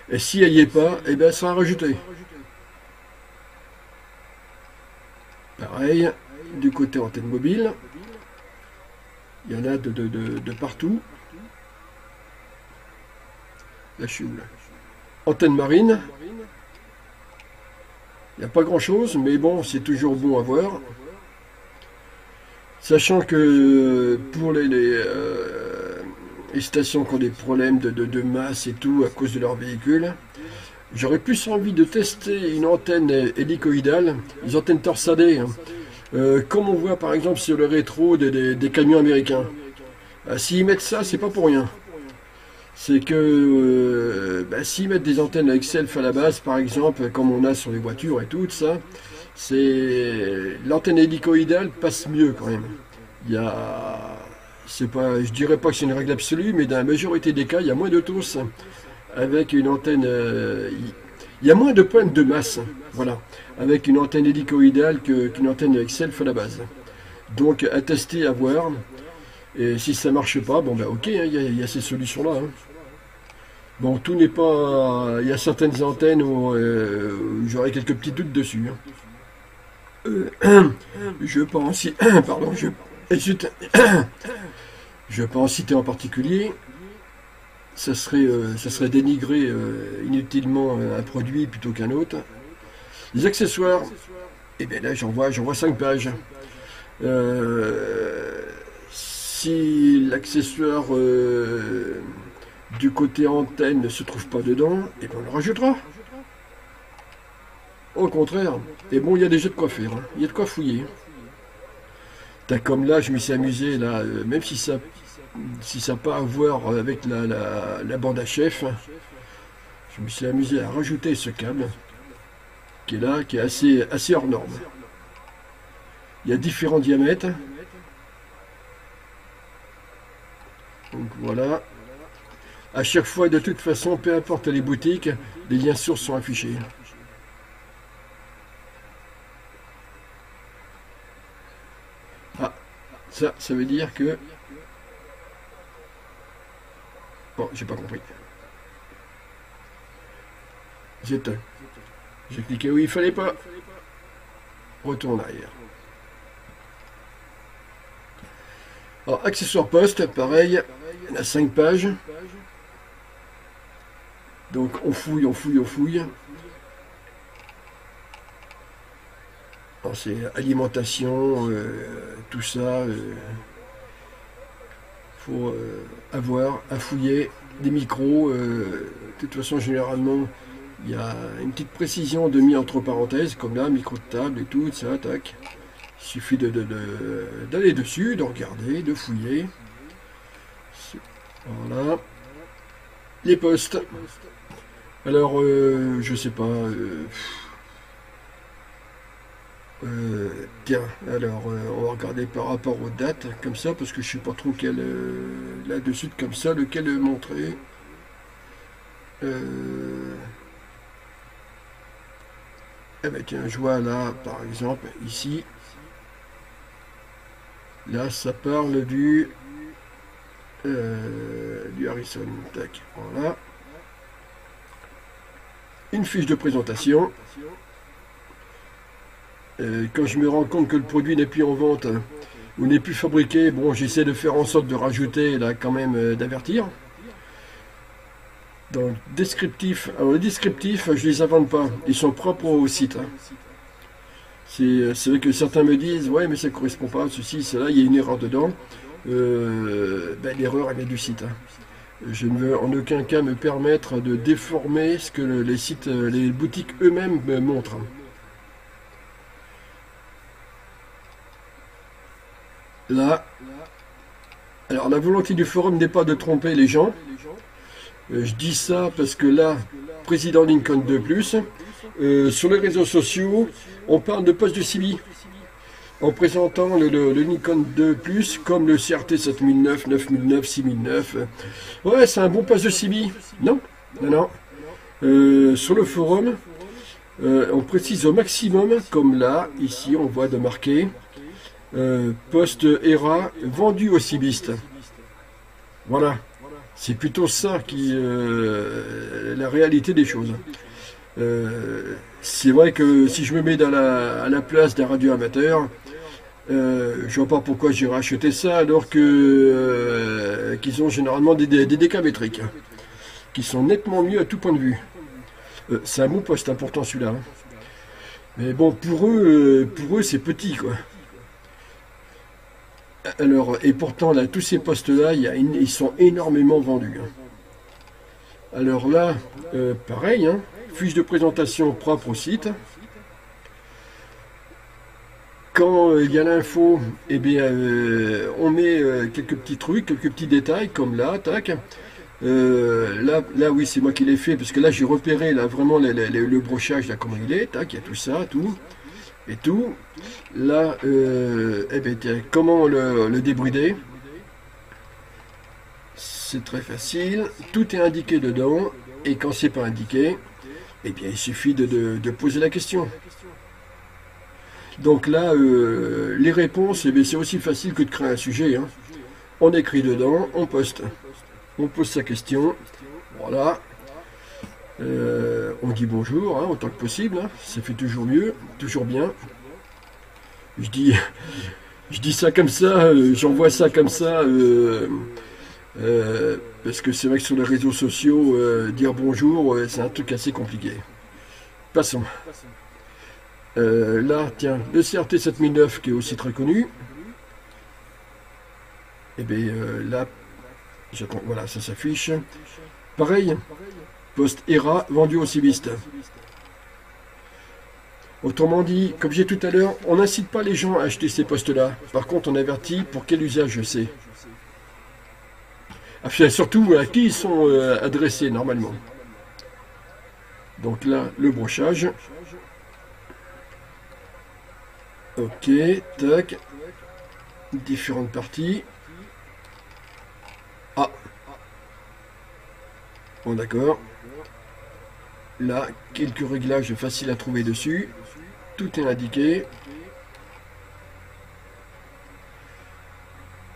Et si n'y est pas, eh bien, elle sera rajoutée. Pareil, du côté antenne mobile, il y en a de, de, partout. Là, je suis où Antenne marine. Il n'y a pas grand chose, mais bon, c'est toujours bon à voir. Sachant que pour les, euh, les, stations qui ont des problèmes de, masse et tout à cause de leur véhicule, j'aurais plus envie de tester une antenne hélicoïdale, les antennes torsadées, hein. euh, comme on voit par exemple sur le rétro des, camions américains. Euh, s'ils mettent ça, c'est pas pour rien. C'est que bah, s'ils mettent des antennes avec self à la base, par exemple, comme on a sur les voitures et tout ça, c'est l'antenne hélicoïdale passe mieux quand même. Il y a, c'est pas, je dirais pas que c'est une règle absolue, mais dans la majorité des cas, il y a moins de tous avec une antenne. Euh, il y a moins de pointes de masse, voilà, avec une antenne hélicoïdale qu'une antenne avec self à la base. Donc à tester, à voir. Et si ça marche pas, bon ben ok, hein, il y, a ces solutions-là. Hein. Bon, tout n'est pas. Il y a certaines antennes où, euh, j'aurais quelques petits doutes dessus. Hein. Euh, (coughs) je pense, (coughs) pardon, je, (coughs) je peux en citer en particulier. Ça serait, euh, ça serait dénigrer euh, inutilement un produit plutôt qu'un autre. Les accessoires, et eh bien là j'en vois, j'en vois 5 pages. Si l'accessoire du côté antenne ne se trouve pas dedans, et eh bien on le rajoutera. Au contraire. Et bon, il y a déjà de quoi faire. Hein. Il y a de quoi fouiller. T'as comme là, je me suis amusé, là, euh, même si ça si ça n'a pas à voir avec la, bande à chef, je me suis amusé à rajouter ce câble qui est là, qui est assez, assez hors norme. Il y a différents diamètres. Donc voilà. À chaque fois, de toute façon, peu importe les boutiques, les liens sources sont affichés. Ça, ça veut dire que... Bon, j'ai pas compris. J'ai cliqué où il fallait pas. Retourne arrière. Alors, accessoires poste, pareil, il y en a 5 pages. Donc on fouille, on fouille, on fouille. c'est alimentation, euh, tout ça. Euh, faut euh, avoir à fouiller des micros. de toute façon, généralement, il y a une petite précision de mis entre parenthèses, comme là, micro de table et tout, ça, tac. Il suffit d'aller de, dessus, de regarder, de fouiller. Voilà. Les postes. Alors, je sais pas. Euh, tiens, alors euh, on va regarder par rapport aux dates, comme ça, parce que je sais pas trop quel euh, là-dessus, comme ça, lequel montrer. Eh ben tiens, là, par exemple, ici. Là, ça parle du du Harrison. Tac, voilà. Une fiche de présentation. Euh, quand je me rends compte que le produit n'est plus en vente ou n'est plus fabriqué, bon, j'essaie de faire en sorte de rajouter, là, quand même, euh, d'avertir. Donc, descriptif. Alors, les descriptifs, je les invente pas. Ils sont propres au site. Hein. Euh, c'est vrai que certains me disent, ouais, mais ça ne correspond pas à ceci, cela, il y a une erreur dedans. Ben, l'erreur, elle vient du site. Hein. Je ne veux en aucun cas me permettre de déformer ce que les sites, les boutiques eux-mêmes me montrent. Là. Alors la volonté du forum n'est pas de tromper les gens. Euh, je dis ça parce que là, président Lincoln 2 euh, sur les réseaux sociaux, on parle de poste de CB en présentant le, Nikon 2 comme le CRT 7009, 9009, 6009. Ouais, c'est un bon poste de CB. Non, non, non. Euh, sur le forum, on précise au maximum, comme là, ici, on voit de marquer euh, poste ERA vendu aux cibistes. Voilà. C'est plutôt ça qui euh, la réalité des choses. Euh, c'est vrai que si je me mets à la place d'un radio amateur, euh, je vois pas pourquoi j'irais acheter ça alors que euh, qu'ils ont généralement des, décamétriques qui sont nettement mieux à tout point de vue. Euh, c'est un bon poste important celui-là. hein. Mais bon, pour eux, euh, pour eux c'est petit quoi. Alors, et pourtant là, tous ces postes-là, ils sont énormément vendus. hein. Alors là, euh, pareil, hein, fiche de présentation propre au site. Quand euh, il y a l'info, eh bien, euh, on met euh, quelques petits trucs, quelques petits détails, comme là, tac. Là, là, oui, c'est moi qui l'ai fait, parce que là, j'ai repéré là vraiment le, brochage, là, comment il est, tac, il y a tout ça, tout, et tout. Là, eh bien, comment le, le débrider C'est très facile, tout est indiqué dedans, et quand c'est pas indiqué, eh bien, il suffit de poser la question. Donc là, euh, les réponses, eh c'est aussi facile que de créer un sujet. hein. On écrit dedans, on poste. On pose sa question. Voilà. Euh, on dit bonjour, hein, autant que possible. hein. Ça fait toujours mieux, toujours bien. Je dis, (laughs) je dis ça comme ça, euh, j'envoie ça comme ça. parce que c'est vrai que sur les réseaux sociaux, dire bonjour, c'est un truc assez compliqué. Passons. Euh, là, tiens, le CRT 7009 qui est aussi très connu. Et bien euh, là, voilà, ça s'affiche. Pareil, poste ERA vendu aux civistes. Autrement dit, comme j'ai tout à l'heure, on n'incite pas les gens à acheter ces postes-là. Par contre, on avertit pour quel usage c'est. Enfin, surtout à qui ils sont euh, adressés normalement. Donc là, le brochage. Ok, tac. Différentes parties. Ah. Bon, d'accord. Là, quelques réglages faciles à trouver dessus. Tout est indiqué.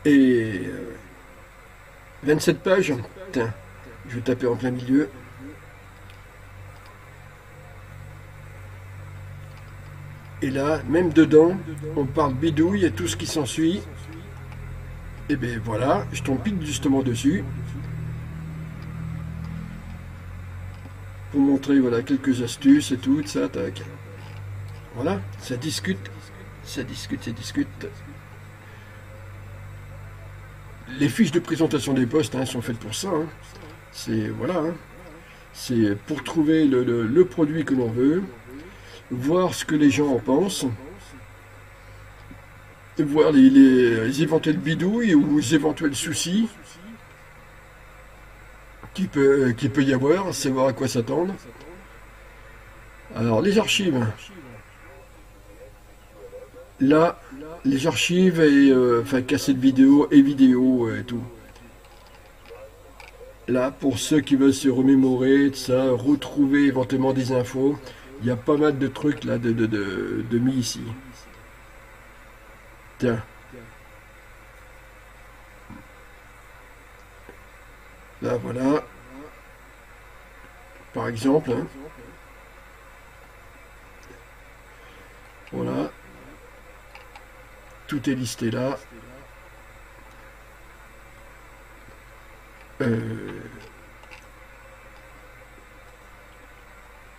Et euh, 27 pages. Tiens, je vais taper en plein milieu. Et là, même dedans, on parle bidouille et tout ce qui s'ensuit. Et bien voilà, je tombe pile justement dessus. Pour montrer voilà quelques astuces et tout, ça, tac. Voilà, ça discute, ça discute, ça discute. Les fiches de présentation des postes hein, sont faites pour ça. hein. C'est voilà, hein. c'est pour trouver le produit que l'on veut, voir ce que les gens en pensent, voir les, les- les éventuels bidouilles ou les éventuels soucis qui peut, qui peut y avoir, savoir à quoi s'attendre. Alors les archives. Là, les archives et euh, enfin cassettes vidéo et vidéo et tout. Là, pour ceux qui veulent se remémorer ça, retrouver éventuellement des infos, il y a pas mal de trucs là de, de, de, de mis ici. Tiens. Là, voilà. Par exemple. hein. Voilà. Tout est listé là. Euh,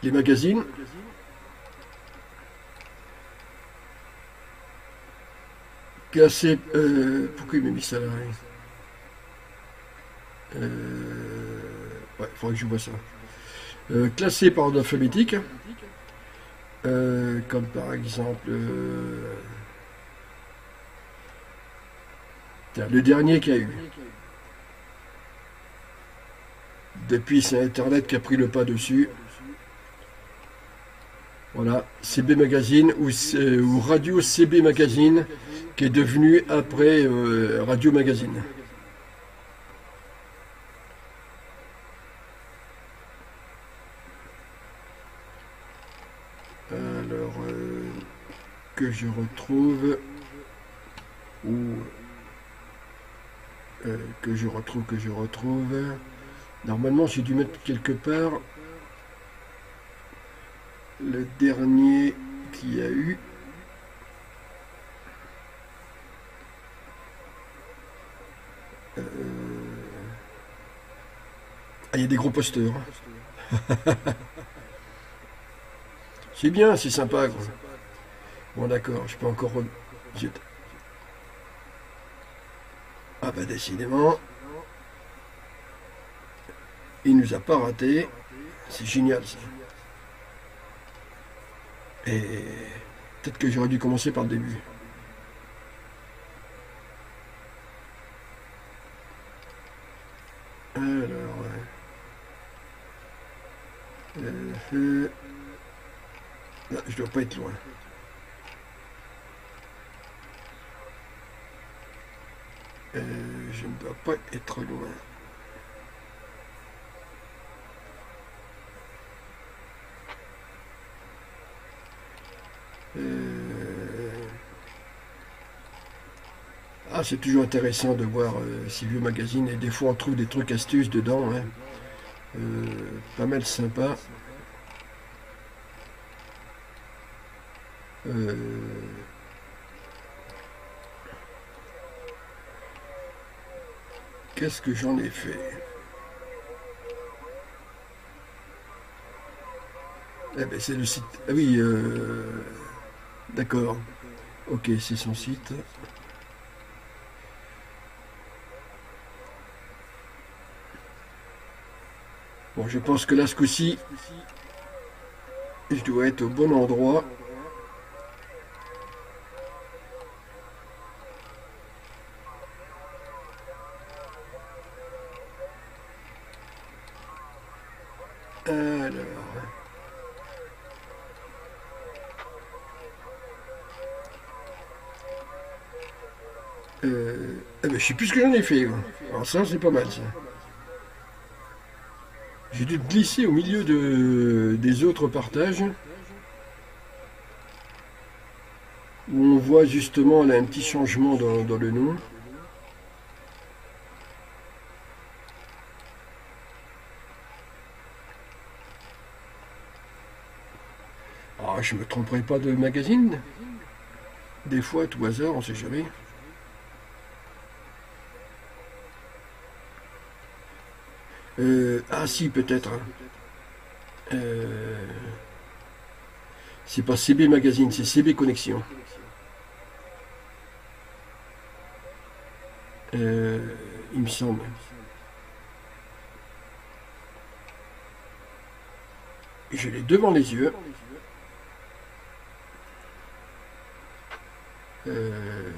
les magazines. Classé. Euh, pourquoi il m'a mis ça là euh, Ouais, il faudrait que je vois ça. Euh, classé par ordre alphabétique. Euh, comme par exemple. le dernier qu'il y a eu. Depuis, c'est Internet qui a pris le pas dessus. Voilà, CB Magazine ou, ou Radio CB Magazine qui est devenu après euh, Radio Magazine. Alors, euh, que je retrouve. ou euh, que je retrouve, que je retrouve. Normalement, j'ai dû mettre quelque part le dernier qu'il y a eu. Ah, il y a des gros posters. (laughs) c'est bien, c'est sympa. Bon, d'accord, je peux encore... Ah bah décidément, il nous a pas raté. C'est génial ça. Et peut-être que j'aurais dû commencer par le début. Alors, euh, là, je dois pas être loin. Euh, je ne dois pas être loin. Euh, ah, c'est toujours intéressant de voir euh, ces vieux magazines et des fois on trouve des trucs astuces dedans. Hein. pas mal sympa. Qu'est-ce que j'en ai fait? Eh ben c'est le site. Ah oui, euh... d'accord. Ok, c'est son site. Bon, je pense que là, ce coup-ci, je dois être au bon endroit. Je sais plus ce que j'en ai fait. Alors ça, c'est pas mal, ça. J'ai dû glisser au milieu de, des autres partages. Où on voit justement un petit changement dans, dans le nom. Ah, je me tromperai pas de magazine? Des fois, tout hasard, on sait jamais. Euh, ah si, peut-être. Hein. Euh, c'est pas CB Magazine, c'est CB Connexion. Euh, il me semble. Je l'ai devant les yeux. Euh,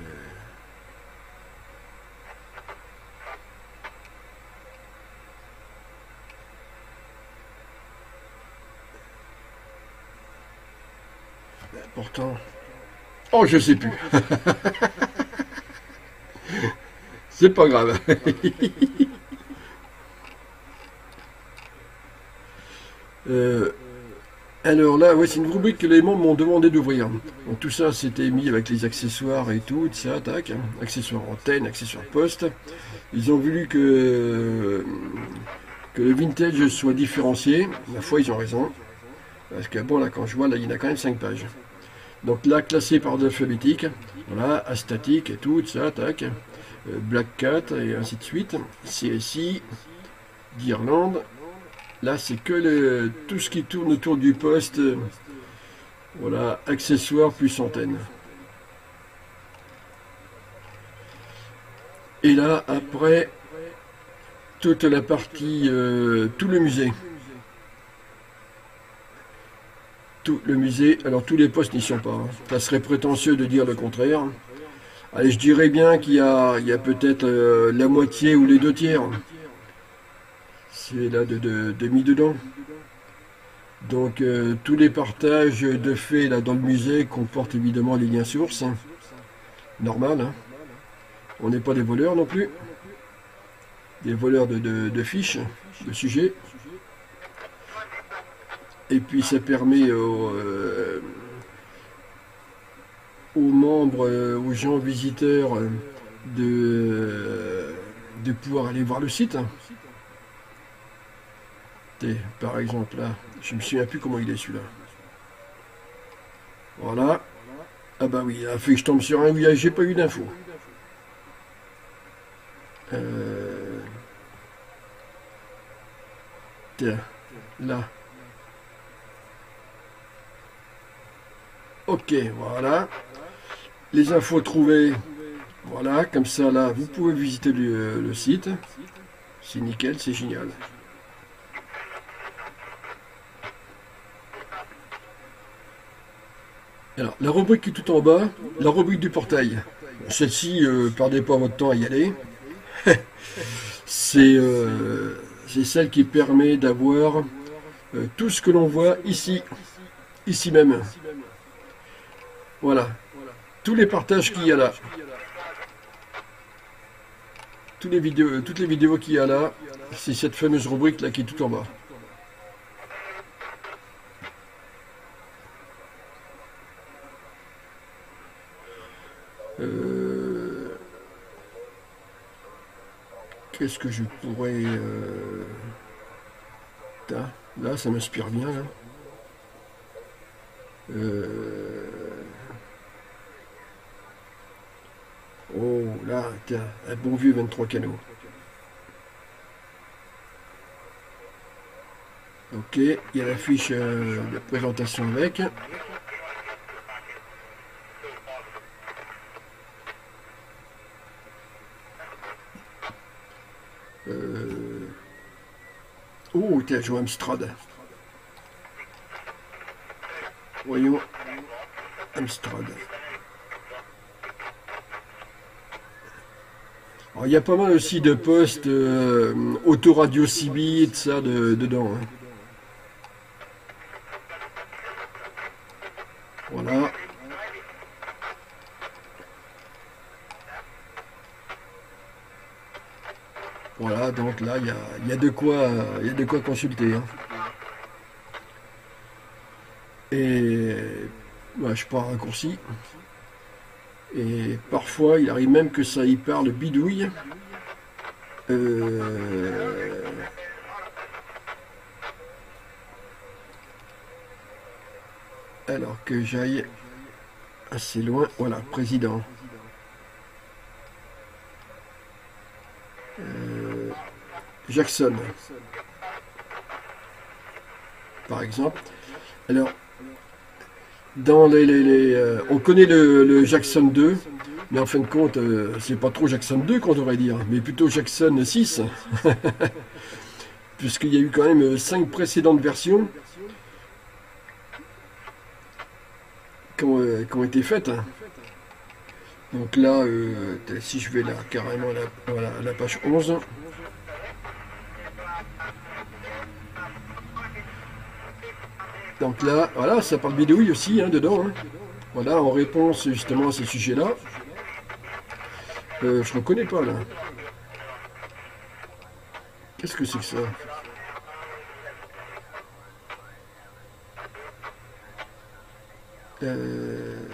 Oh, je sais plus. (laughs) C'est pas grave. (laughs) Euh, alors là, c'est une rubrique que les membres m'ont demandé d'ouvrir. Donc tout ça, c'était mis avec les accessoires et tout, ça, tac. Accessoires antenne, accessoires poste. Ils ont voulu que, que le vintage soit différencié. La fois, ils ont raison. Parce que bon, là, quand je vois, là, il y en a quand même 5 pages. Donc là, classé par ordre alphabétique, voilà, astatique et tout, ça, tac, euh, Black Cat et ainsi de suite, CSI, d'Irlande. Là, c'est que le, tout ce qui tourne autour du poste, voilà, accessoires plus antenne. Et là, après, toute la partie, euh, tout le musée le musée. Alors tous les postes n'y sont pas. Hein. Ça serait prétentieux de dire le contraire. Allez, je dirais bien qu'il y a, peut-être euh, la moitié ou les deux tiers. C'est là de, de, mis dedans. Donc euh, tous les partages de faits là dans le musée comportent évidemment les liens sources. Normal. Hein. On n'est pas des voleurs non plus. Des voleurs de fiches, de sujets. Et puis ça permet aux, euh, aux membres, aux gens visiteurs de, de pouvoir aller voir le site. par exemple, là, je me souviens plus comment il est celui-là. Voilà. Ah bah oui, il a fait que je tombe sur un où j'ai pas eu d'infos. Euh... Tiens, là. Ok, voilà. Les infos trouvées. Voilà, comme ça là, vous pouvez visiter le, site. C'est nickel, c'est génial. Alors, la rubrique qui est tout en bas, la rubrique du portail. Celle-ci, euh, perdez pas votre temps à y aller. (laughs) Euh, c'est celle qui permet d'avoir euh, tout ce que l'on voit ici, ici même. Voilà, tous les partages qu'il y a là. Toutes les vidéos, toutes les vidéos qu'il y a là, c'est cette fameuse rubrique là qui est tout en bas. Euh, qu'est-ce que je pourrais... Euh, là, ça m'inspire bien. Là. Euh, oh, là, tiens, un bon vieux 23 canaux. Ok, il y a la fiche de présentation avec. Euh... Oh, tiens, joué Amstrad. Voyons. Amstrad. Il y a pas mal aussi de postes euh, autoradio CB, ça de, dedans. Hein. Voilà. Voilà, donc là, il y a, de quoi, y a de quoi consulter. Hein. Et bah, je pars raccourci. Et parfois, il arrive même que ça y parle bidouille. Euh, alors que j'aille assez loin. Voilà, président. Euh, Jackson. Par exemple. Alors, euh, on connaît le, Jackson 2, mais en fin de compte, euh, c'est pas trop Jackson 2 qu'on devrait dire, mais plutôt Jackson 6. (laughs) Puisqu'il y a eu quand même 5 précédentes versions qui ont, été faites. Donc là, si je vais là, carrément voilà, à la page 11. Donc là, voilà, ça parle bidouille aussi hein, dedans. Hein. Voilà, en réponse justement à ce sujet-là. Euh, je ne reconnais pas là. Qu'est-ce que c'est que ça? Euh...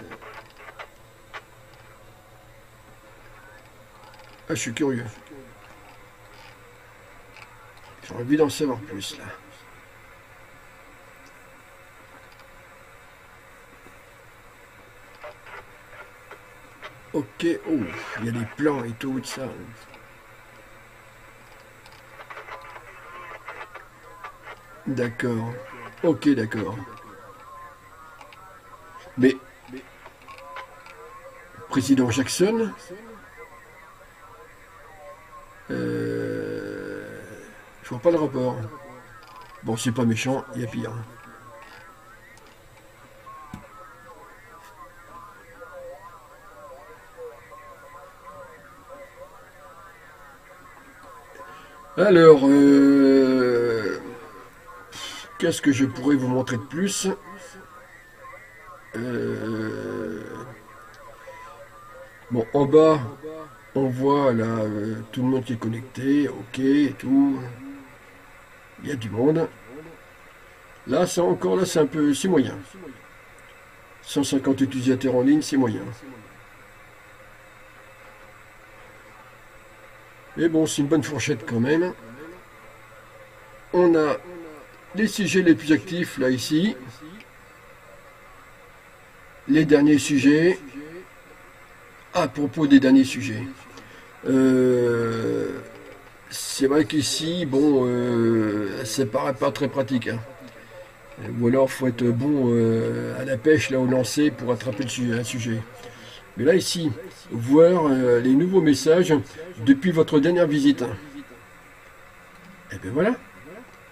Ah, je suis curieux. J'ai envie d'en savoir plus là. Ok, oh, il y a des plans et tout, ça. D'accord. Ok, d'accord. Mais, président Jackson, euh, je vois pas le rapport. Bon, c'est pas méchant, il y a pire. Alors, euh, qu'est-ce que je pourrais vous montrer de plus? Euh, Bon, en bas, on voit là euh, tout le monde qui est connecté, ok et tout. Il y a du monde. Là, c'est encore là, c'est un peu, c'est moyen. 150 utilisateurs en ligne, c'est moyen. Mais bon, c'est une bonne fourchette quand même. On a les sujets les plus actifs là ici. Les derniers sujets. À propos des derniers sujets. Euh, c'est vrai qu'ici, bon, euh, ça paraît pas très pratique. Hein. Ou alors, faut être bon euh, à la pêche, là, au lancer, pour attraper un sujet. Mais là, ici, voir euh, les nouveaux messages depuis votre dernière visite. Et bien voilà,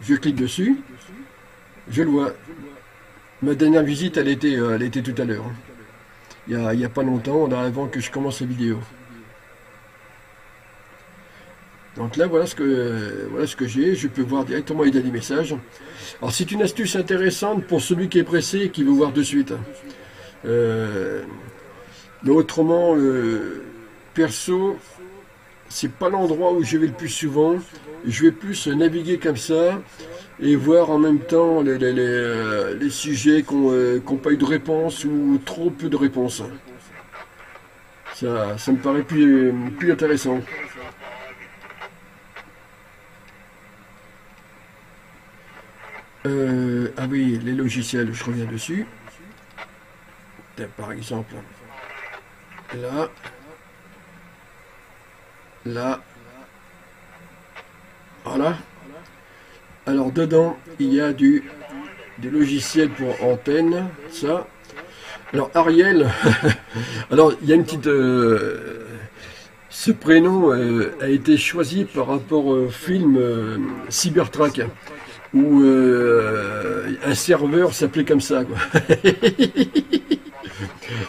je clique dessus, je le vois. Ma dernière visite, elle était, euh, elle était tout à l'heure. Il n'y a, a, pas longtemps, avant que je commence la vidéo. Donc là, voilà ce que, voilà ce que j'ai. Je peux voir directement les derniers messages. Alors, c'est une astuce intéressante pour celui qui est pressé et qui veut voir de suite. Euh, mais autrement, euh, perso, c'est pas l'endroit où je vais le plus souvent. Je vais plus naviguer comme ça et voir en même temps les, les, les, euh, sujets qui n'ont euh, pas eu de réponse ou trop peu de réponses. Ça, ça me paraît plus, plus intéressant. Euh, ah oui, les logiciels, je reviens dessus. Par exemple, là, là, voilà. Alors dedans, il y a du, des logiciels pour antenne, ça. Alors Ariel, (laughs) alors il y a une petite... Euh, ce prénom euh, a été choisi par rapport au film euh, Cybertruck, où un serveur s'appelait comme ça. (laughs)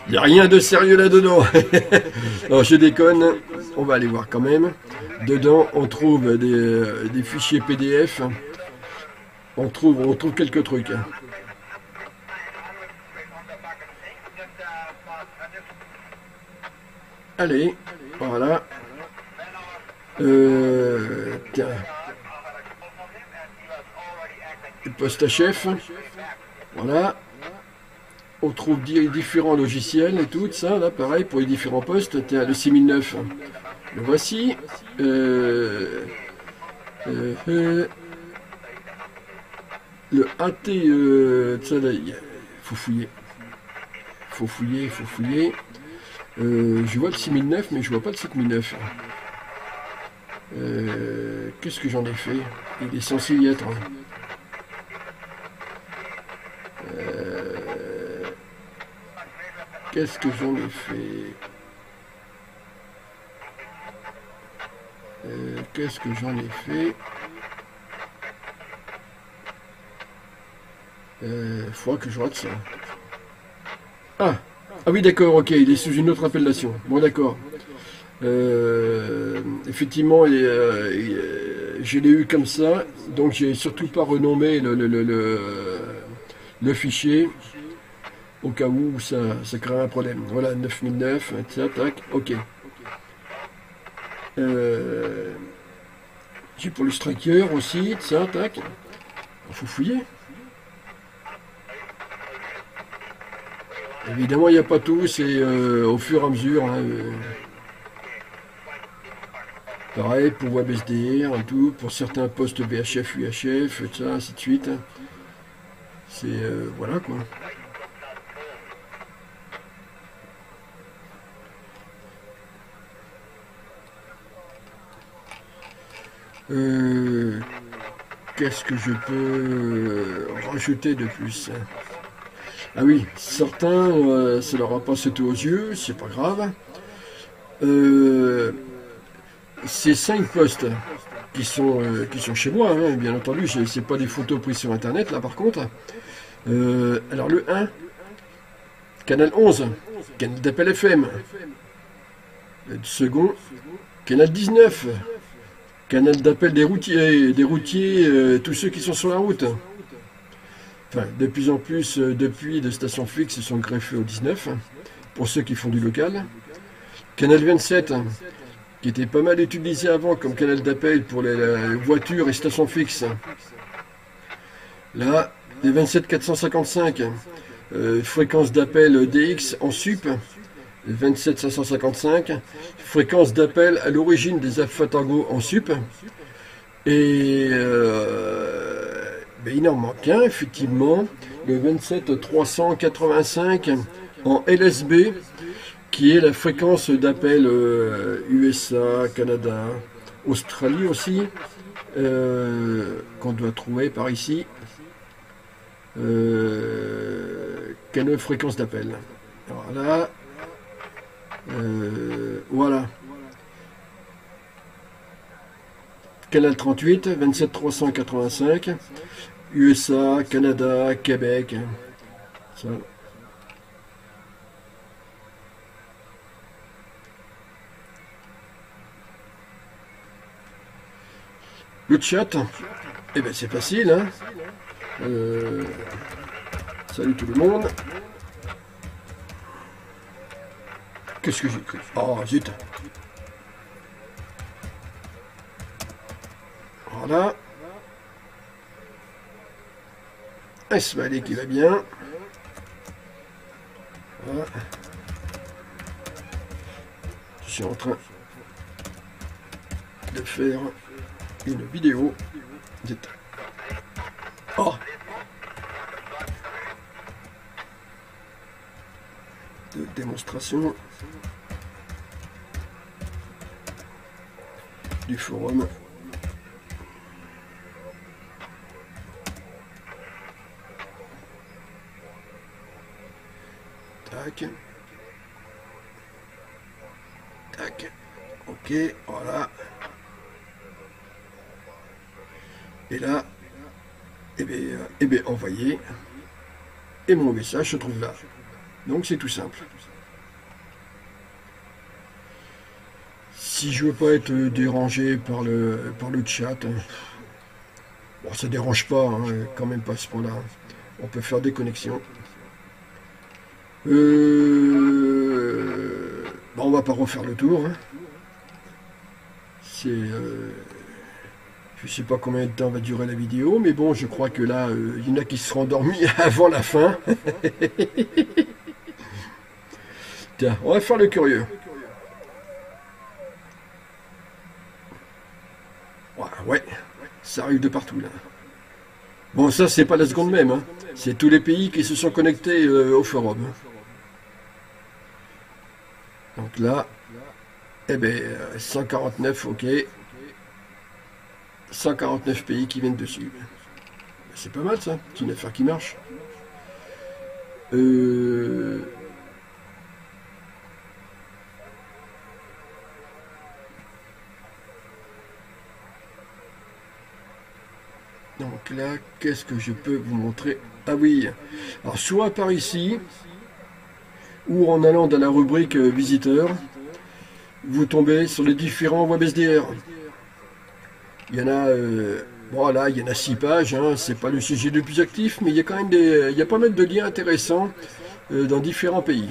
Il n'y a rien de sérieux là-dedans. (laughs) je déconne. On va aller voir quand même. Dedans, on trouve des, fichiers PDF. On trouve, on trouve quelques trucs. Allez, voilà. Euh, tiens. Poste à chef. Voilà on trouve différents logiciels et tout ça, là, pareil, pour les différents postes. Tiens, le 6009, le voici. Euh, euh, euh, le AT, ça, là, il faut fouiller. faut fouiller, faut fouiller. je vois le 6009, mais je vois pas le 7009. Qu'est-ce que j'en ai fait? Il est censé y être. Hein. Qu'est-ce que j'en ai fait euh, Qu'est-ce que j'en ai fait euh, Faut que je rate ça. Ah Ah oui, d'accord, ok, il est sous une autre appellation. Bon, d'accord. Euh, effectivement, euh, je l'ai eu comme ça, donc j'ai surtout pas renommé le, fichier au cas où ça, crée un problème. Voilà, 9009, ça, tac, ok. Euh, pour le striker aussi, ça, tac. Il faut fouiller. Évidemment, il n'y a pas tout, c'est euh, au fur et à mesure. Hein, euh. pareil pour WebSDR et tout, pour certains postes BHF, UHF, ça, ainsi de suite. C'est, voilà quoi. Euh, qu'est-ce que je peux rajouter de plus? Ah oui, certains, euh, ça leur a pas sauté aux yeux, c'est pas grave. Euh, ces cinq postes qui sont, qui sont chez moi, hein, bien entendu, c'est pas des photos prises sur internet là par contre. alors le 1, canal 11, canal d'appel FM. Le second, canal 19, Canal d'appel des routiers, des routiers euh, tous ceux qui sont sur la route. Enfin, de plus en plus, euh, depuis, de stations fixes sont greffées au 19, pour ceux qui font du local. Canal 27, qui était pas mal utilisé avant comme canal d'appel pour les, voitures et stations fixes. Là, les 27 455, Euh, fréquence d'appel DX en sup, 27555. Fréquence d'appel à l'origine des Alpha en sup. Et euh, ben, il en manque un, effectivement, le 27385 en LSB, qui est la fréquence d'appel USA, euh, Canada, Australie aussi, qu'on doit trouver par ici euh, quelle fréquence d'appel. Voilà. Euh, voilà. Canal 38, 27 385, USA, Canada, Québec. Le chat, eh ben c'est facile, hein euh, salut tout le monde. Qu'est-ce que j'ai écrit Oh, zut. Voilà. Smiley qui va bien. Voilà. Je suis en train de faire une vidéo. Oh de démonstration du forum. Tac. Tac. Ok, voilà. Et là, eh bien, eh bien envoyé. Et mon message se trouve là. Donc c'est tout simple. Si je veux pas être dérangé par le, par le chat, hein, bon ça dérange pas, hein, quand même pas ce point-là. On peut faire des connexions. Euh, bon, on va pas refaire le tour. Hein. C'est euh, je sais pas combien de temps va durer la vidéo, mais bon, je crois que là, euh, il y en a qui se seront endormis (laughs) avant la fin. (laughs) Tiens, on va faire le curieux. Ouais, ça arrive de partout là. Bon, ça, c'est pas la seconde même. Hein. C'est tous les pays qui se sont connectés euh, au forum. Donc là, eh bien, 149, ok. 149 pays qui viennent dessus. C'est pas mal ça, c'est une affaire qui marche. Euh, donc là, qu'est-ce que je peux vous montrer? Ah oui, alors soit par ici, ou en allant dans la rubrique euh, visiteurs, vous tombez sur les différents WebSDR. Il y en a, euh, voilà, il y en a six pages. Hein, c'est pas le sujet le plus actif, mais il y a quand même des, il y a pas mal de liens intéressants euh, dans différents pays.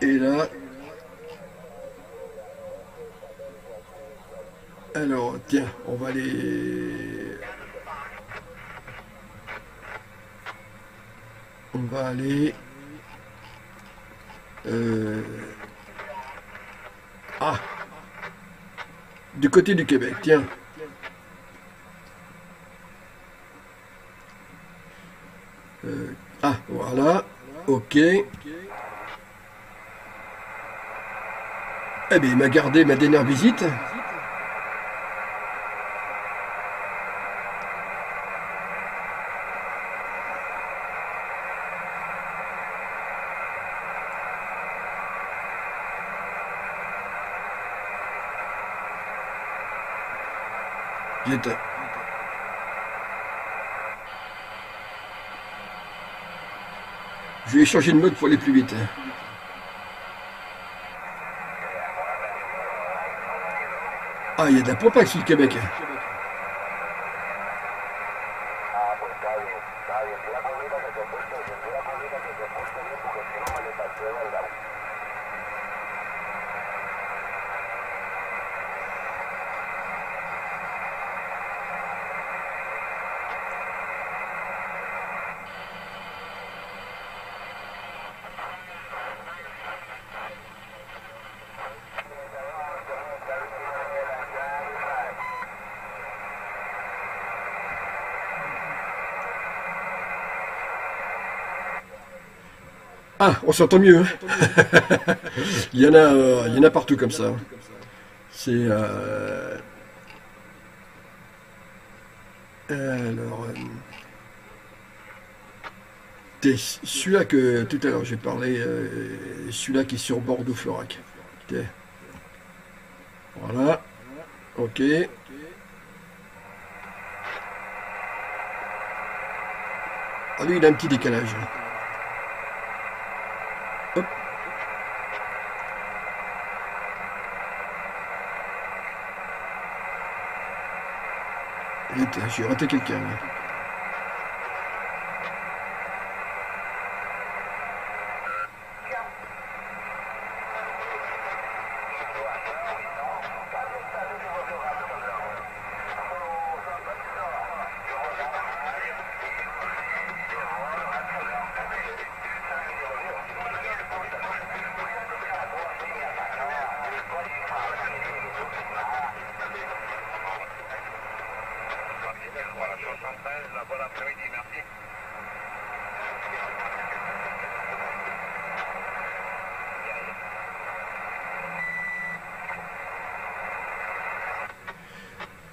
Et là, alors tiens, on va aller, on va aller. Euh, ah Du côté du Québec, tiens. Euh, ah, voilà. Ok. Eh bien, il m'a gardé ma dernière visite. Je vais changer de mode pour aller plus vite. Ah, il y a de la pompe sur le Québec. Ah, on s'entend mieux. Hein. (laughs) il, y en a, euh, il y en a partout comme ça. C'est... Euh... Alors... Euh, celui-là que tout à l'heure j'ai parlé, celui-là qui est sur Bordeaux-Florac. Voilà. Ok. Ah lui il a un petit décalage. J'ai raté quelqu'un.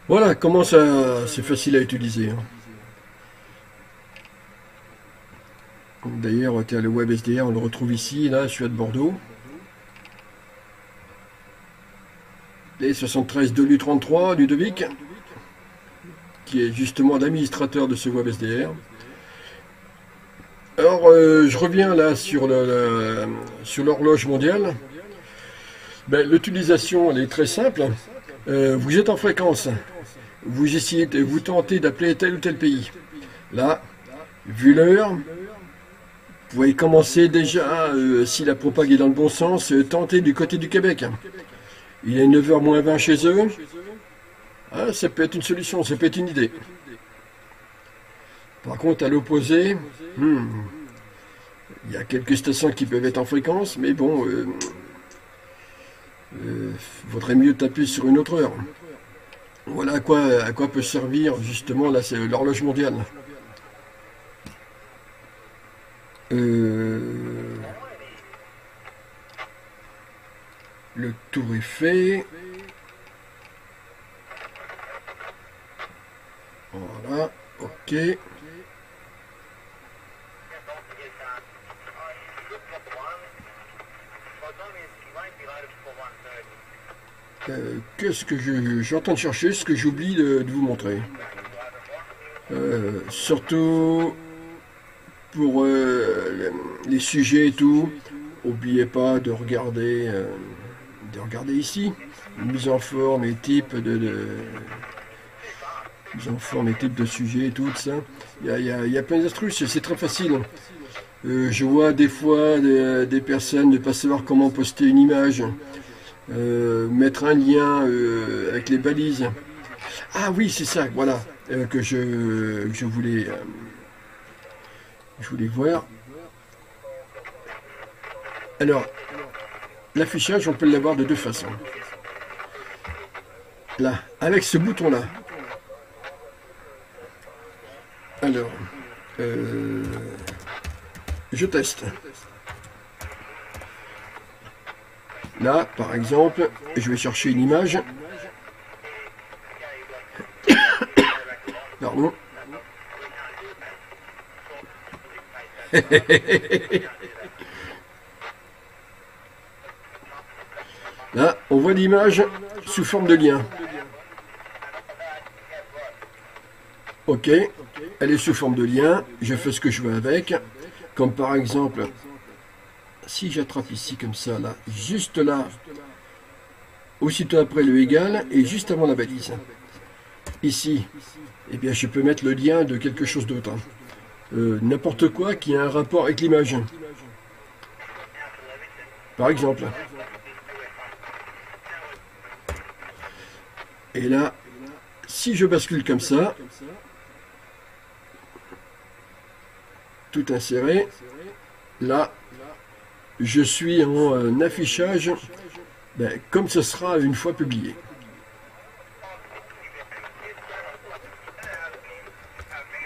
Voilà comment ça c'est facile à utiliser. Hein. D'ailleurs, le web SDR, on le retrouve ici, là, celui de Bordeaux. Les 73 de l'U33, Ludovic, qui est justement l'administrateur de ce web SDR. Alors, euh, je reviens là sur l'horloge mondiale. Ben, l'utilisation, elle est très simple. Euh, vous êtes en fréquence vous essayez, de, vous tentez d'appeler tel ou tel pays. Là, vu l'heure, vous pouvez commencer déjà, euh, si la propague est dans le bon sens, euh, tenter du côté du Québec. Il est 9h moins 20 chez eux. Ah, ça peut être une solution, ça peut être une idée. Par contre, à l'opposé, hmm, il y a quelques stations qui peuvent être en fréquence, mais bon, euh, vaudrait mieux taper sur une autre heure. À quoi, peut servir justement l'horloge mondiale. Euh, le tour est fait. Voilà, ok. Euh, qu'est-ce que je, suis en train de chercher, ce que j'oublie de, vous montrer. Euh, surtout pour euh, les sujets et tout, n'oubliez pas de regarder, de regarder ici, mise en forme et type de, mise en forme et type de sujets et tout ça. Il y a, plein d'astuces, c'est très facile. je vois des fois des personnes ne pas savoir comment poster une image. Euh, mettre un lien euh, avec les balises. Ah oui, c'est ça, voilà, euh, que je, voulais, je voulais voir. Alors, l'affichage, on peut l'avoir de deux façons. Là, avec ce bouton-là. Alors, je teste. Là, par exemple, je vais chercher une image. (coughs) Pardon. (laughs) Là, on voit l'image sous forme de lien. Ok, elle est sous forme de lien, je fais ce que je veux avec, comme par exemple si j'attrape ici comme ça, là, juste là, aussitôt après le égal et juste avant la balise, ici, eh bien je peux mettre le lien de quelque chose d'autre. Hein. Euh, n'importe quoi qui a un rapport avec l'image. Par exemple. Et là, si je bascule comme ça, tout inséré, là, je suis en euh, affichage ben, comme ce sera une fois publié.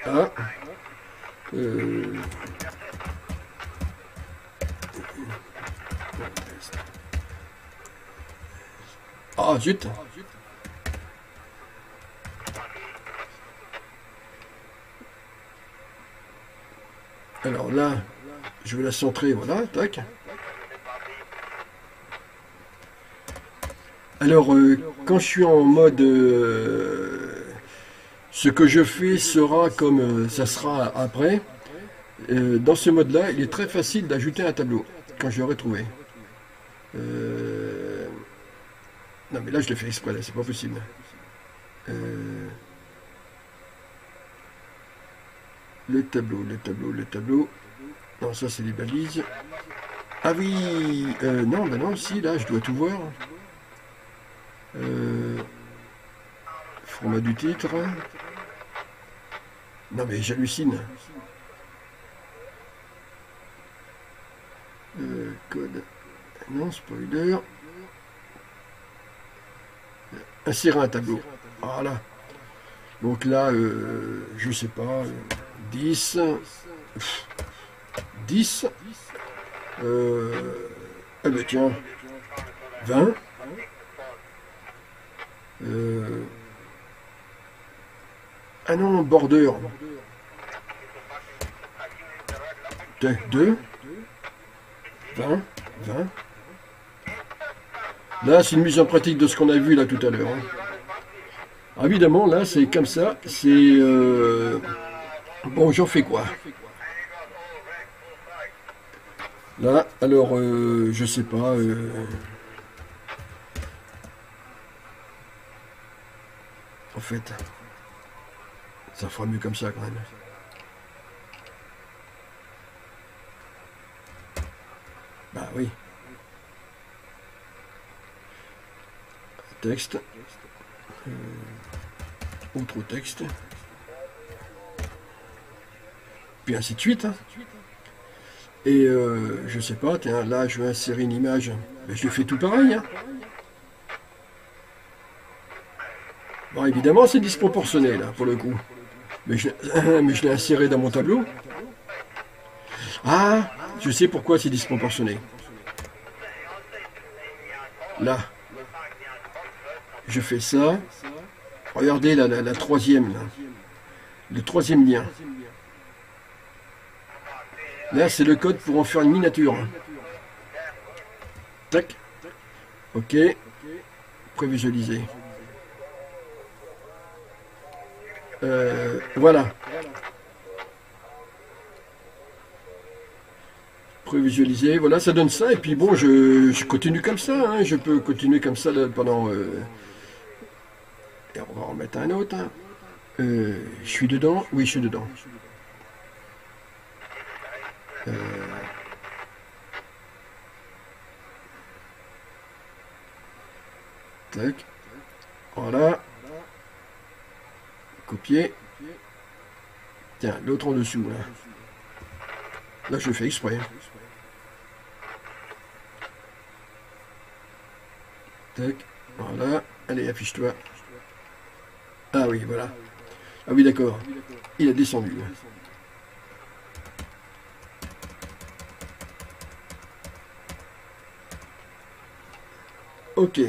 Ah. Euh. Ah zut Alors là, je vais la centrer, voilà, tac. Alors, euh, quand je suis en mode... Euh, ce que je fais sera comme euh, ça sera après. dans ce mode-là, il est très facile d'ajouter un tableau, quand je l'aurai trouvé. Non, mais là, je le fais exprès, là, c'est pas possible. Le tableau, le tableau, le tableau. Non, ça, c'est les balises. Ah oui Non, ben non, si, là, je dois tout voir. Euh, format du titre. Non mais j'hallucine. Euh, code. Non, spoiler. Insérer un tableau. Voilà. Donc là, euh, je sais pas, 10. 10. Euh, eh ben tiens, 20. Euh... Ah non, border. 2. 20. 20. Là, c'est une mise en pratique de ce qu'on a vu là tout à l'heure. Hein. Ah, évidemment, là, c'est comme ça. C'est... Euh... Bon, j'en fais quoi? Là, alors, euh, je sais pas... Euh... En fait, ça fera mieux comme ça quand même. Bah oui. Texte. Euh, autre texte. Puis ainsi de suite. Hein. Et euh, je sais pas, tiens, là je vais insérer une image. Je fais tout pareil. Hein. Bon, évidemment, c'est disproportionné, là, pour le coup. (coughs) Mais je, l'ai inséré dans mon tableau. Ah, je sais pourquoi c'est disproportionné. Là. Je fais ça. Regardez la, la, troisième. Le troisième lien. Là, c'est le code pour en faire une miniature. Tac. Ok. Prévisualiser. Euh, voilà. Prévisualiser, voilà, ça donne ça. Et puis bon, je, continue comme ça. Hein. je peux continuer comme ça pendant... Euh, et on va en mettre un autre. Hein. Euh, je suis dedans Oui, je suis dedans. Tac. Voilà copier. Tiens, l'autre en dessous, là. Là, je fais exprès. Tac, voilà. Allez, affiche-toi. Ah oui, voilà. Ah oui, d'accord. Il a descendu. Ok.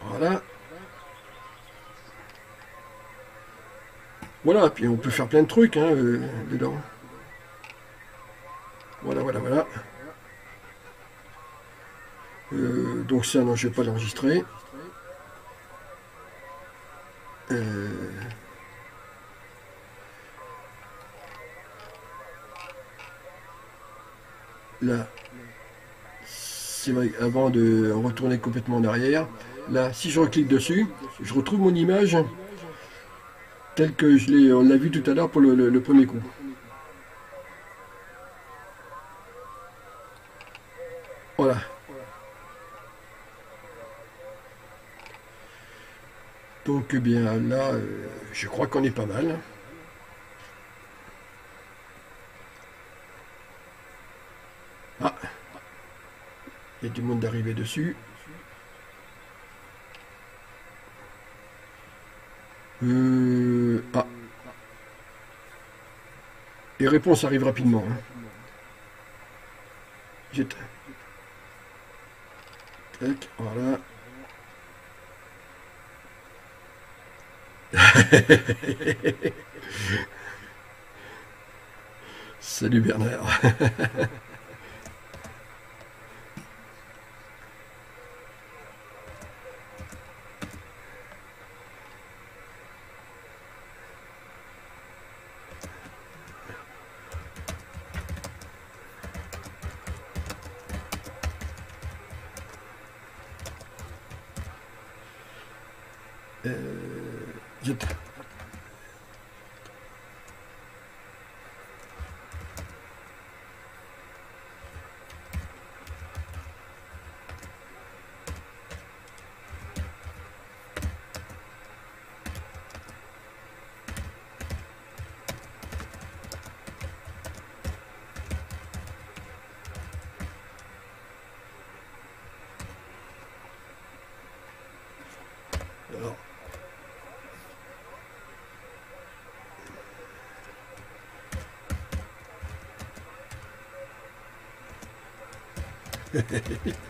Voilà. Voilà, puis on peut faire plein de trucs hein, euh, dedans. Voilà, voilà, voilà. Euh, donc ça, non, je ne vais pas l'enregistrer. Euh, là, c'est vrai, avant de retourner complètement en arrière, là, si je reclique dessus, je retrouve mon image tel que je l'ai, on l'a vu tout à l'heure pour le, premier coup. Voilà. Donc eh bien là, euh, je crois qu'on est pas mal. Ah, il y a du monde d'arriver dessus. Euh, ah. Les réponses arrivent rapidement. Hein. Tac, voilà. (laughs) Salut Bernard. (laughs) Euh, je t- alors, (laughs)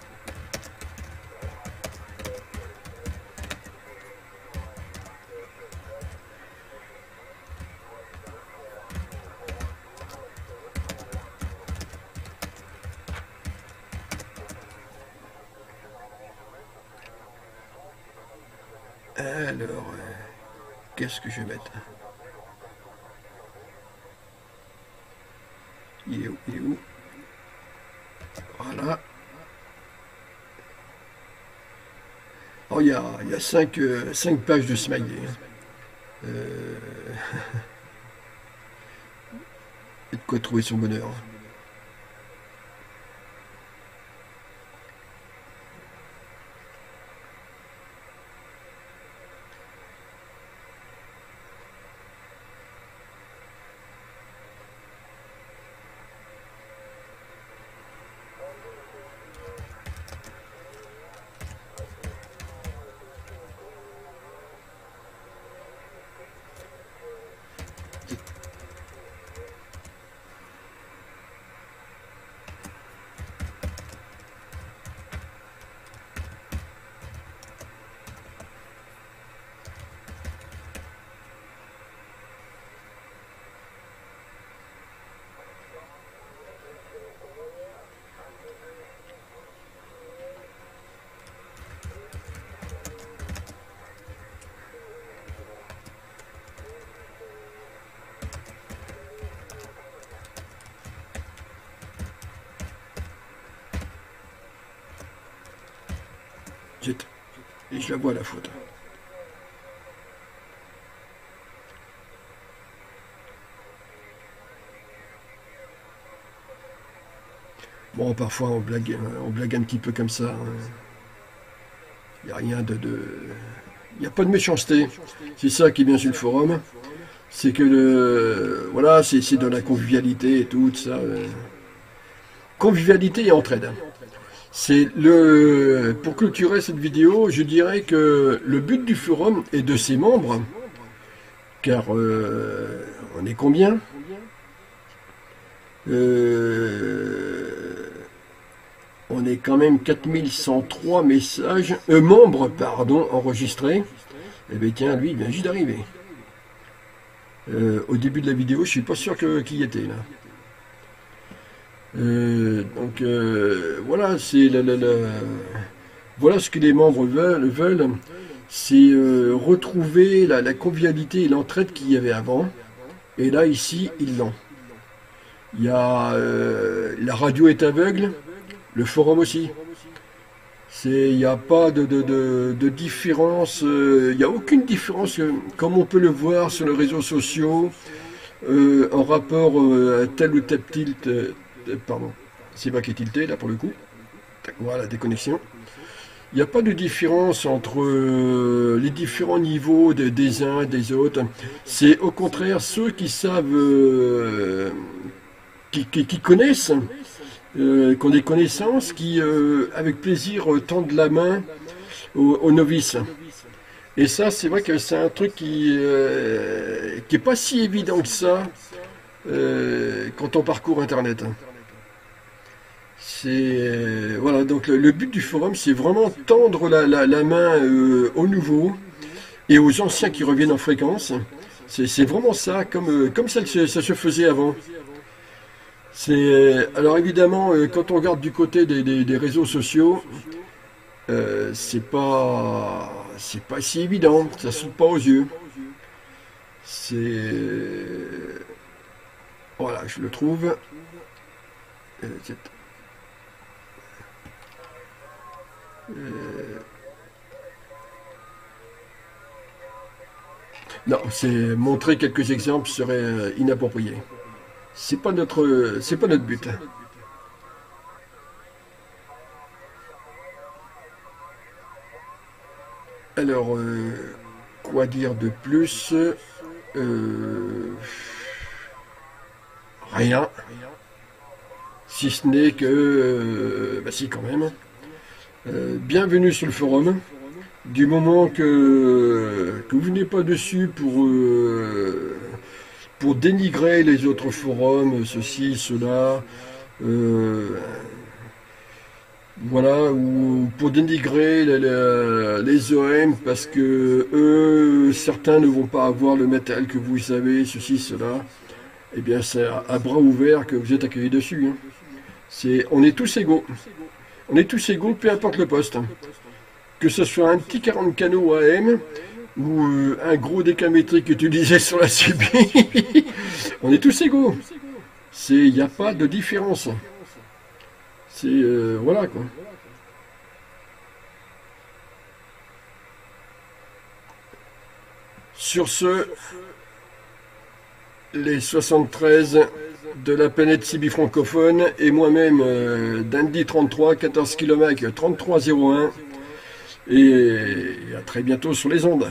alors, euh, qu'est-ce que je vais mettre Il est où Il est où Voilà. Oh, il y a, y euh, cinq pages de smiley. hein. Euh, (laughs) et de quoi trouver son bonheur. Zut. Et je la vois la faute. Bon, parfois on blague, on blague un petit peu comme ça. Il n'y a rien de... Il n'y a pas de méchanceté. C'est ça qui est bien sur le forum. C'est que le... Voilà, c'est dans la convivialité et tout, ça. euh. Convivialité et entraide. C'est le pour clôturer cette vidéo, je dirais que le but du forum et de ses membres, car euh, on est combien? Euh, On est quand même 4103 messages, euh, membres pardon enregistrés. Eh bien tiens, lui, il vient juste d'arriver. Euh, au début de la vidéo, je suis pas sûr qu'il y était là. Euh, donc euh, voilà, c'est la, la- voilà ce que les membres veulent, c'est euh, retrouver la, convivialité et l'entraide qu'il y avait avant. Et là, ici, ils l'ont. Il y a la radio est aveugle, le forum aussi. Il n'y a pas de, de, différence, il n'y a aucune différence, comme on peut le voir sur les réseaux sociaux, en rapport à tel ou tel tilt, pardon, c'est pas qui est tilté là pour le coup. Voilà, déconnexion. Il n'y a pas de différence entre euh, les différents niveaux de- des uns et des autres. C'est au contraire ceux qui savent, euh, qui, connaissent, euh, qui ont des connaissances, qui euh, avec plaisir euh, tendent la main aux, novices. Et ça, c'est vrai que c'est un truc qui euh, qui est pas si évident que ça euh, quand on parcourt Internet. C'est voilà donc le, but du forum, c'est vraiment tendre la, main euh, aux nouveaux et aux anciens qui reviennent en fréquence. C'est vraiment ça, comme comme ça, se faisait avant. C'est alors évidemment quand on regarde du côté des, réseaux sociaux, c'est pas c'est pas si évident, ça saute pas aux yeux. C'est voilà, je le trouve. Euh, euh, non, c'est montrer quelques exemples serait euh, inapproprié. C'est pas notre, c'est pas notre but. Alors, quoi dire de plus Rien. Si ce n'est que... Euh, bah si quand même. Euh, bienvenue sur le forum. Du moment que, que vous n'êtes pas dessus pour, euh, pour dénigrer les autres forums, ceci, cela, voilà, ou pour dénigrer les, les, OM parce que eux, certains ne vont pas avoir le métal que vous avez, ceci, cela eh bien c'est à, bras ouverts que vous êtes accueillis dessus. Hein. C'est, on est tous égaux. On est tous égaux, peu importe le poste. Que ce soit un petit 40 canaux AM ou euh, un gros décamétrique utilisé sur la CB, (laughs) on est tous égaux. Il n'y a pas de différence. C'est... Euh, voilà quoi. Sur ce, les 73 de la planète Sibi francophone et moi-même euh, d'Andy 33, 14 km 3301. Et à très bientôt sur les ondes.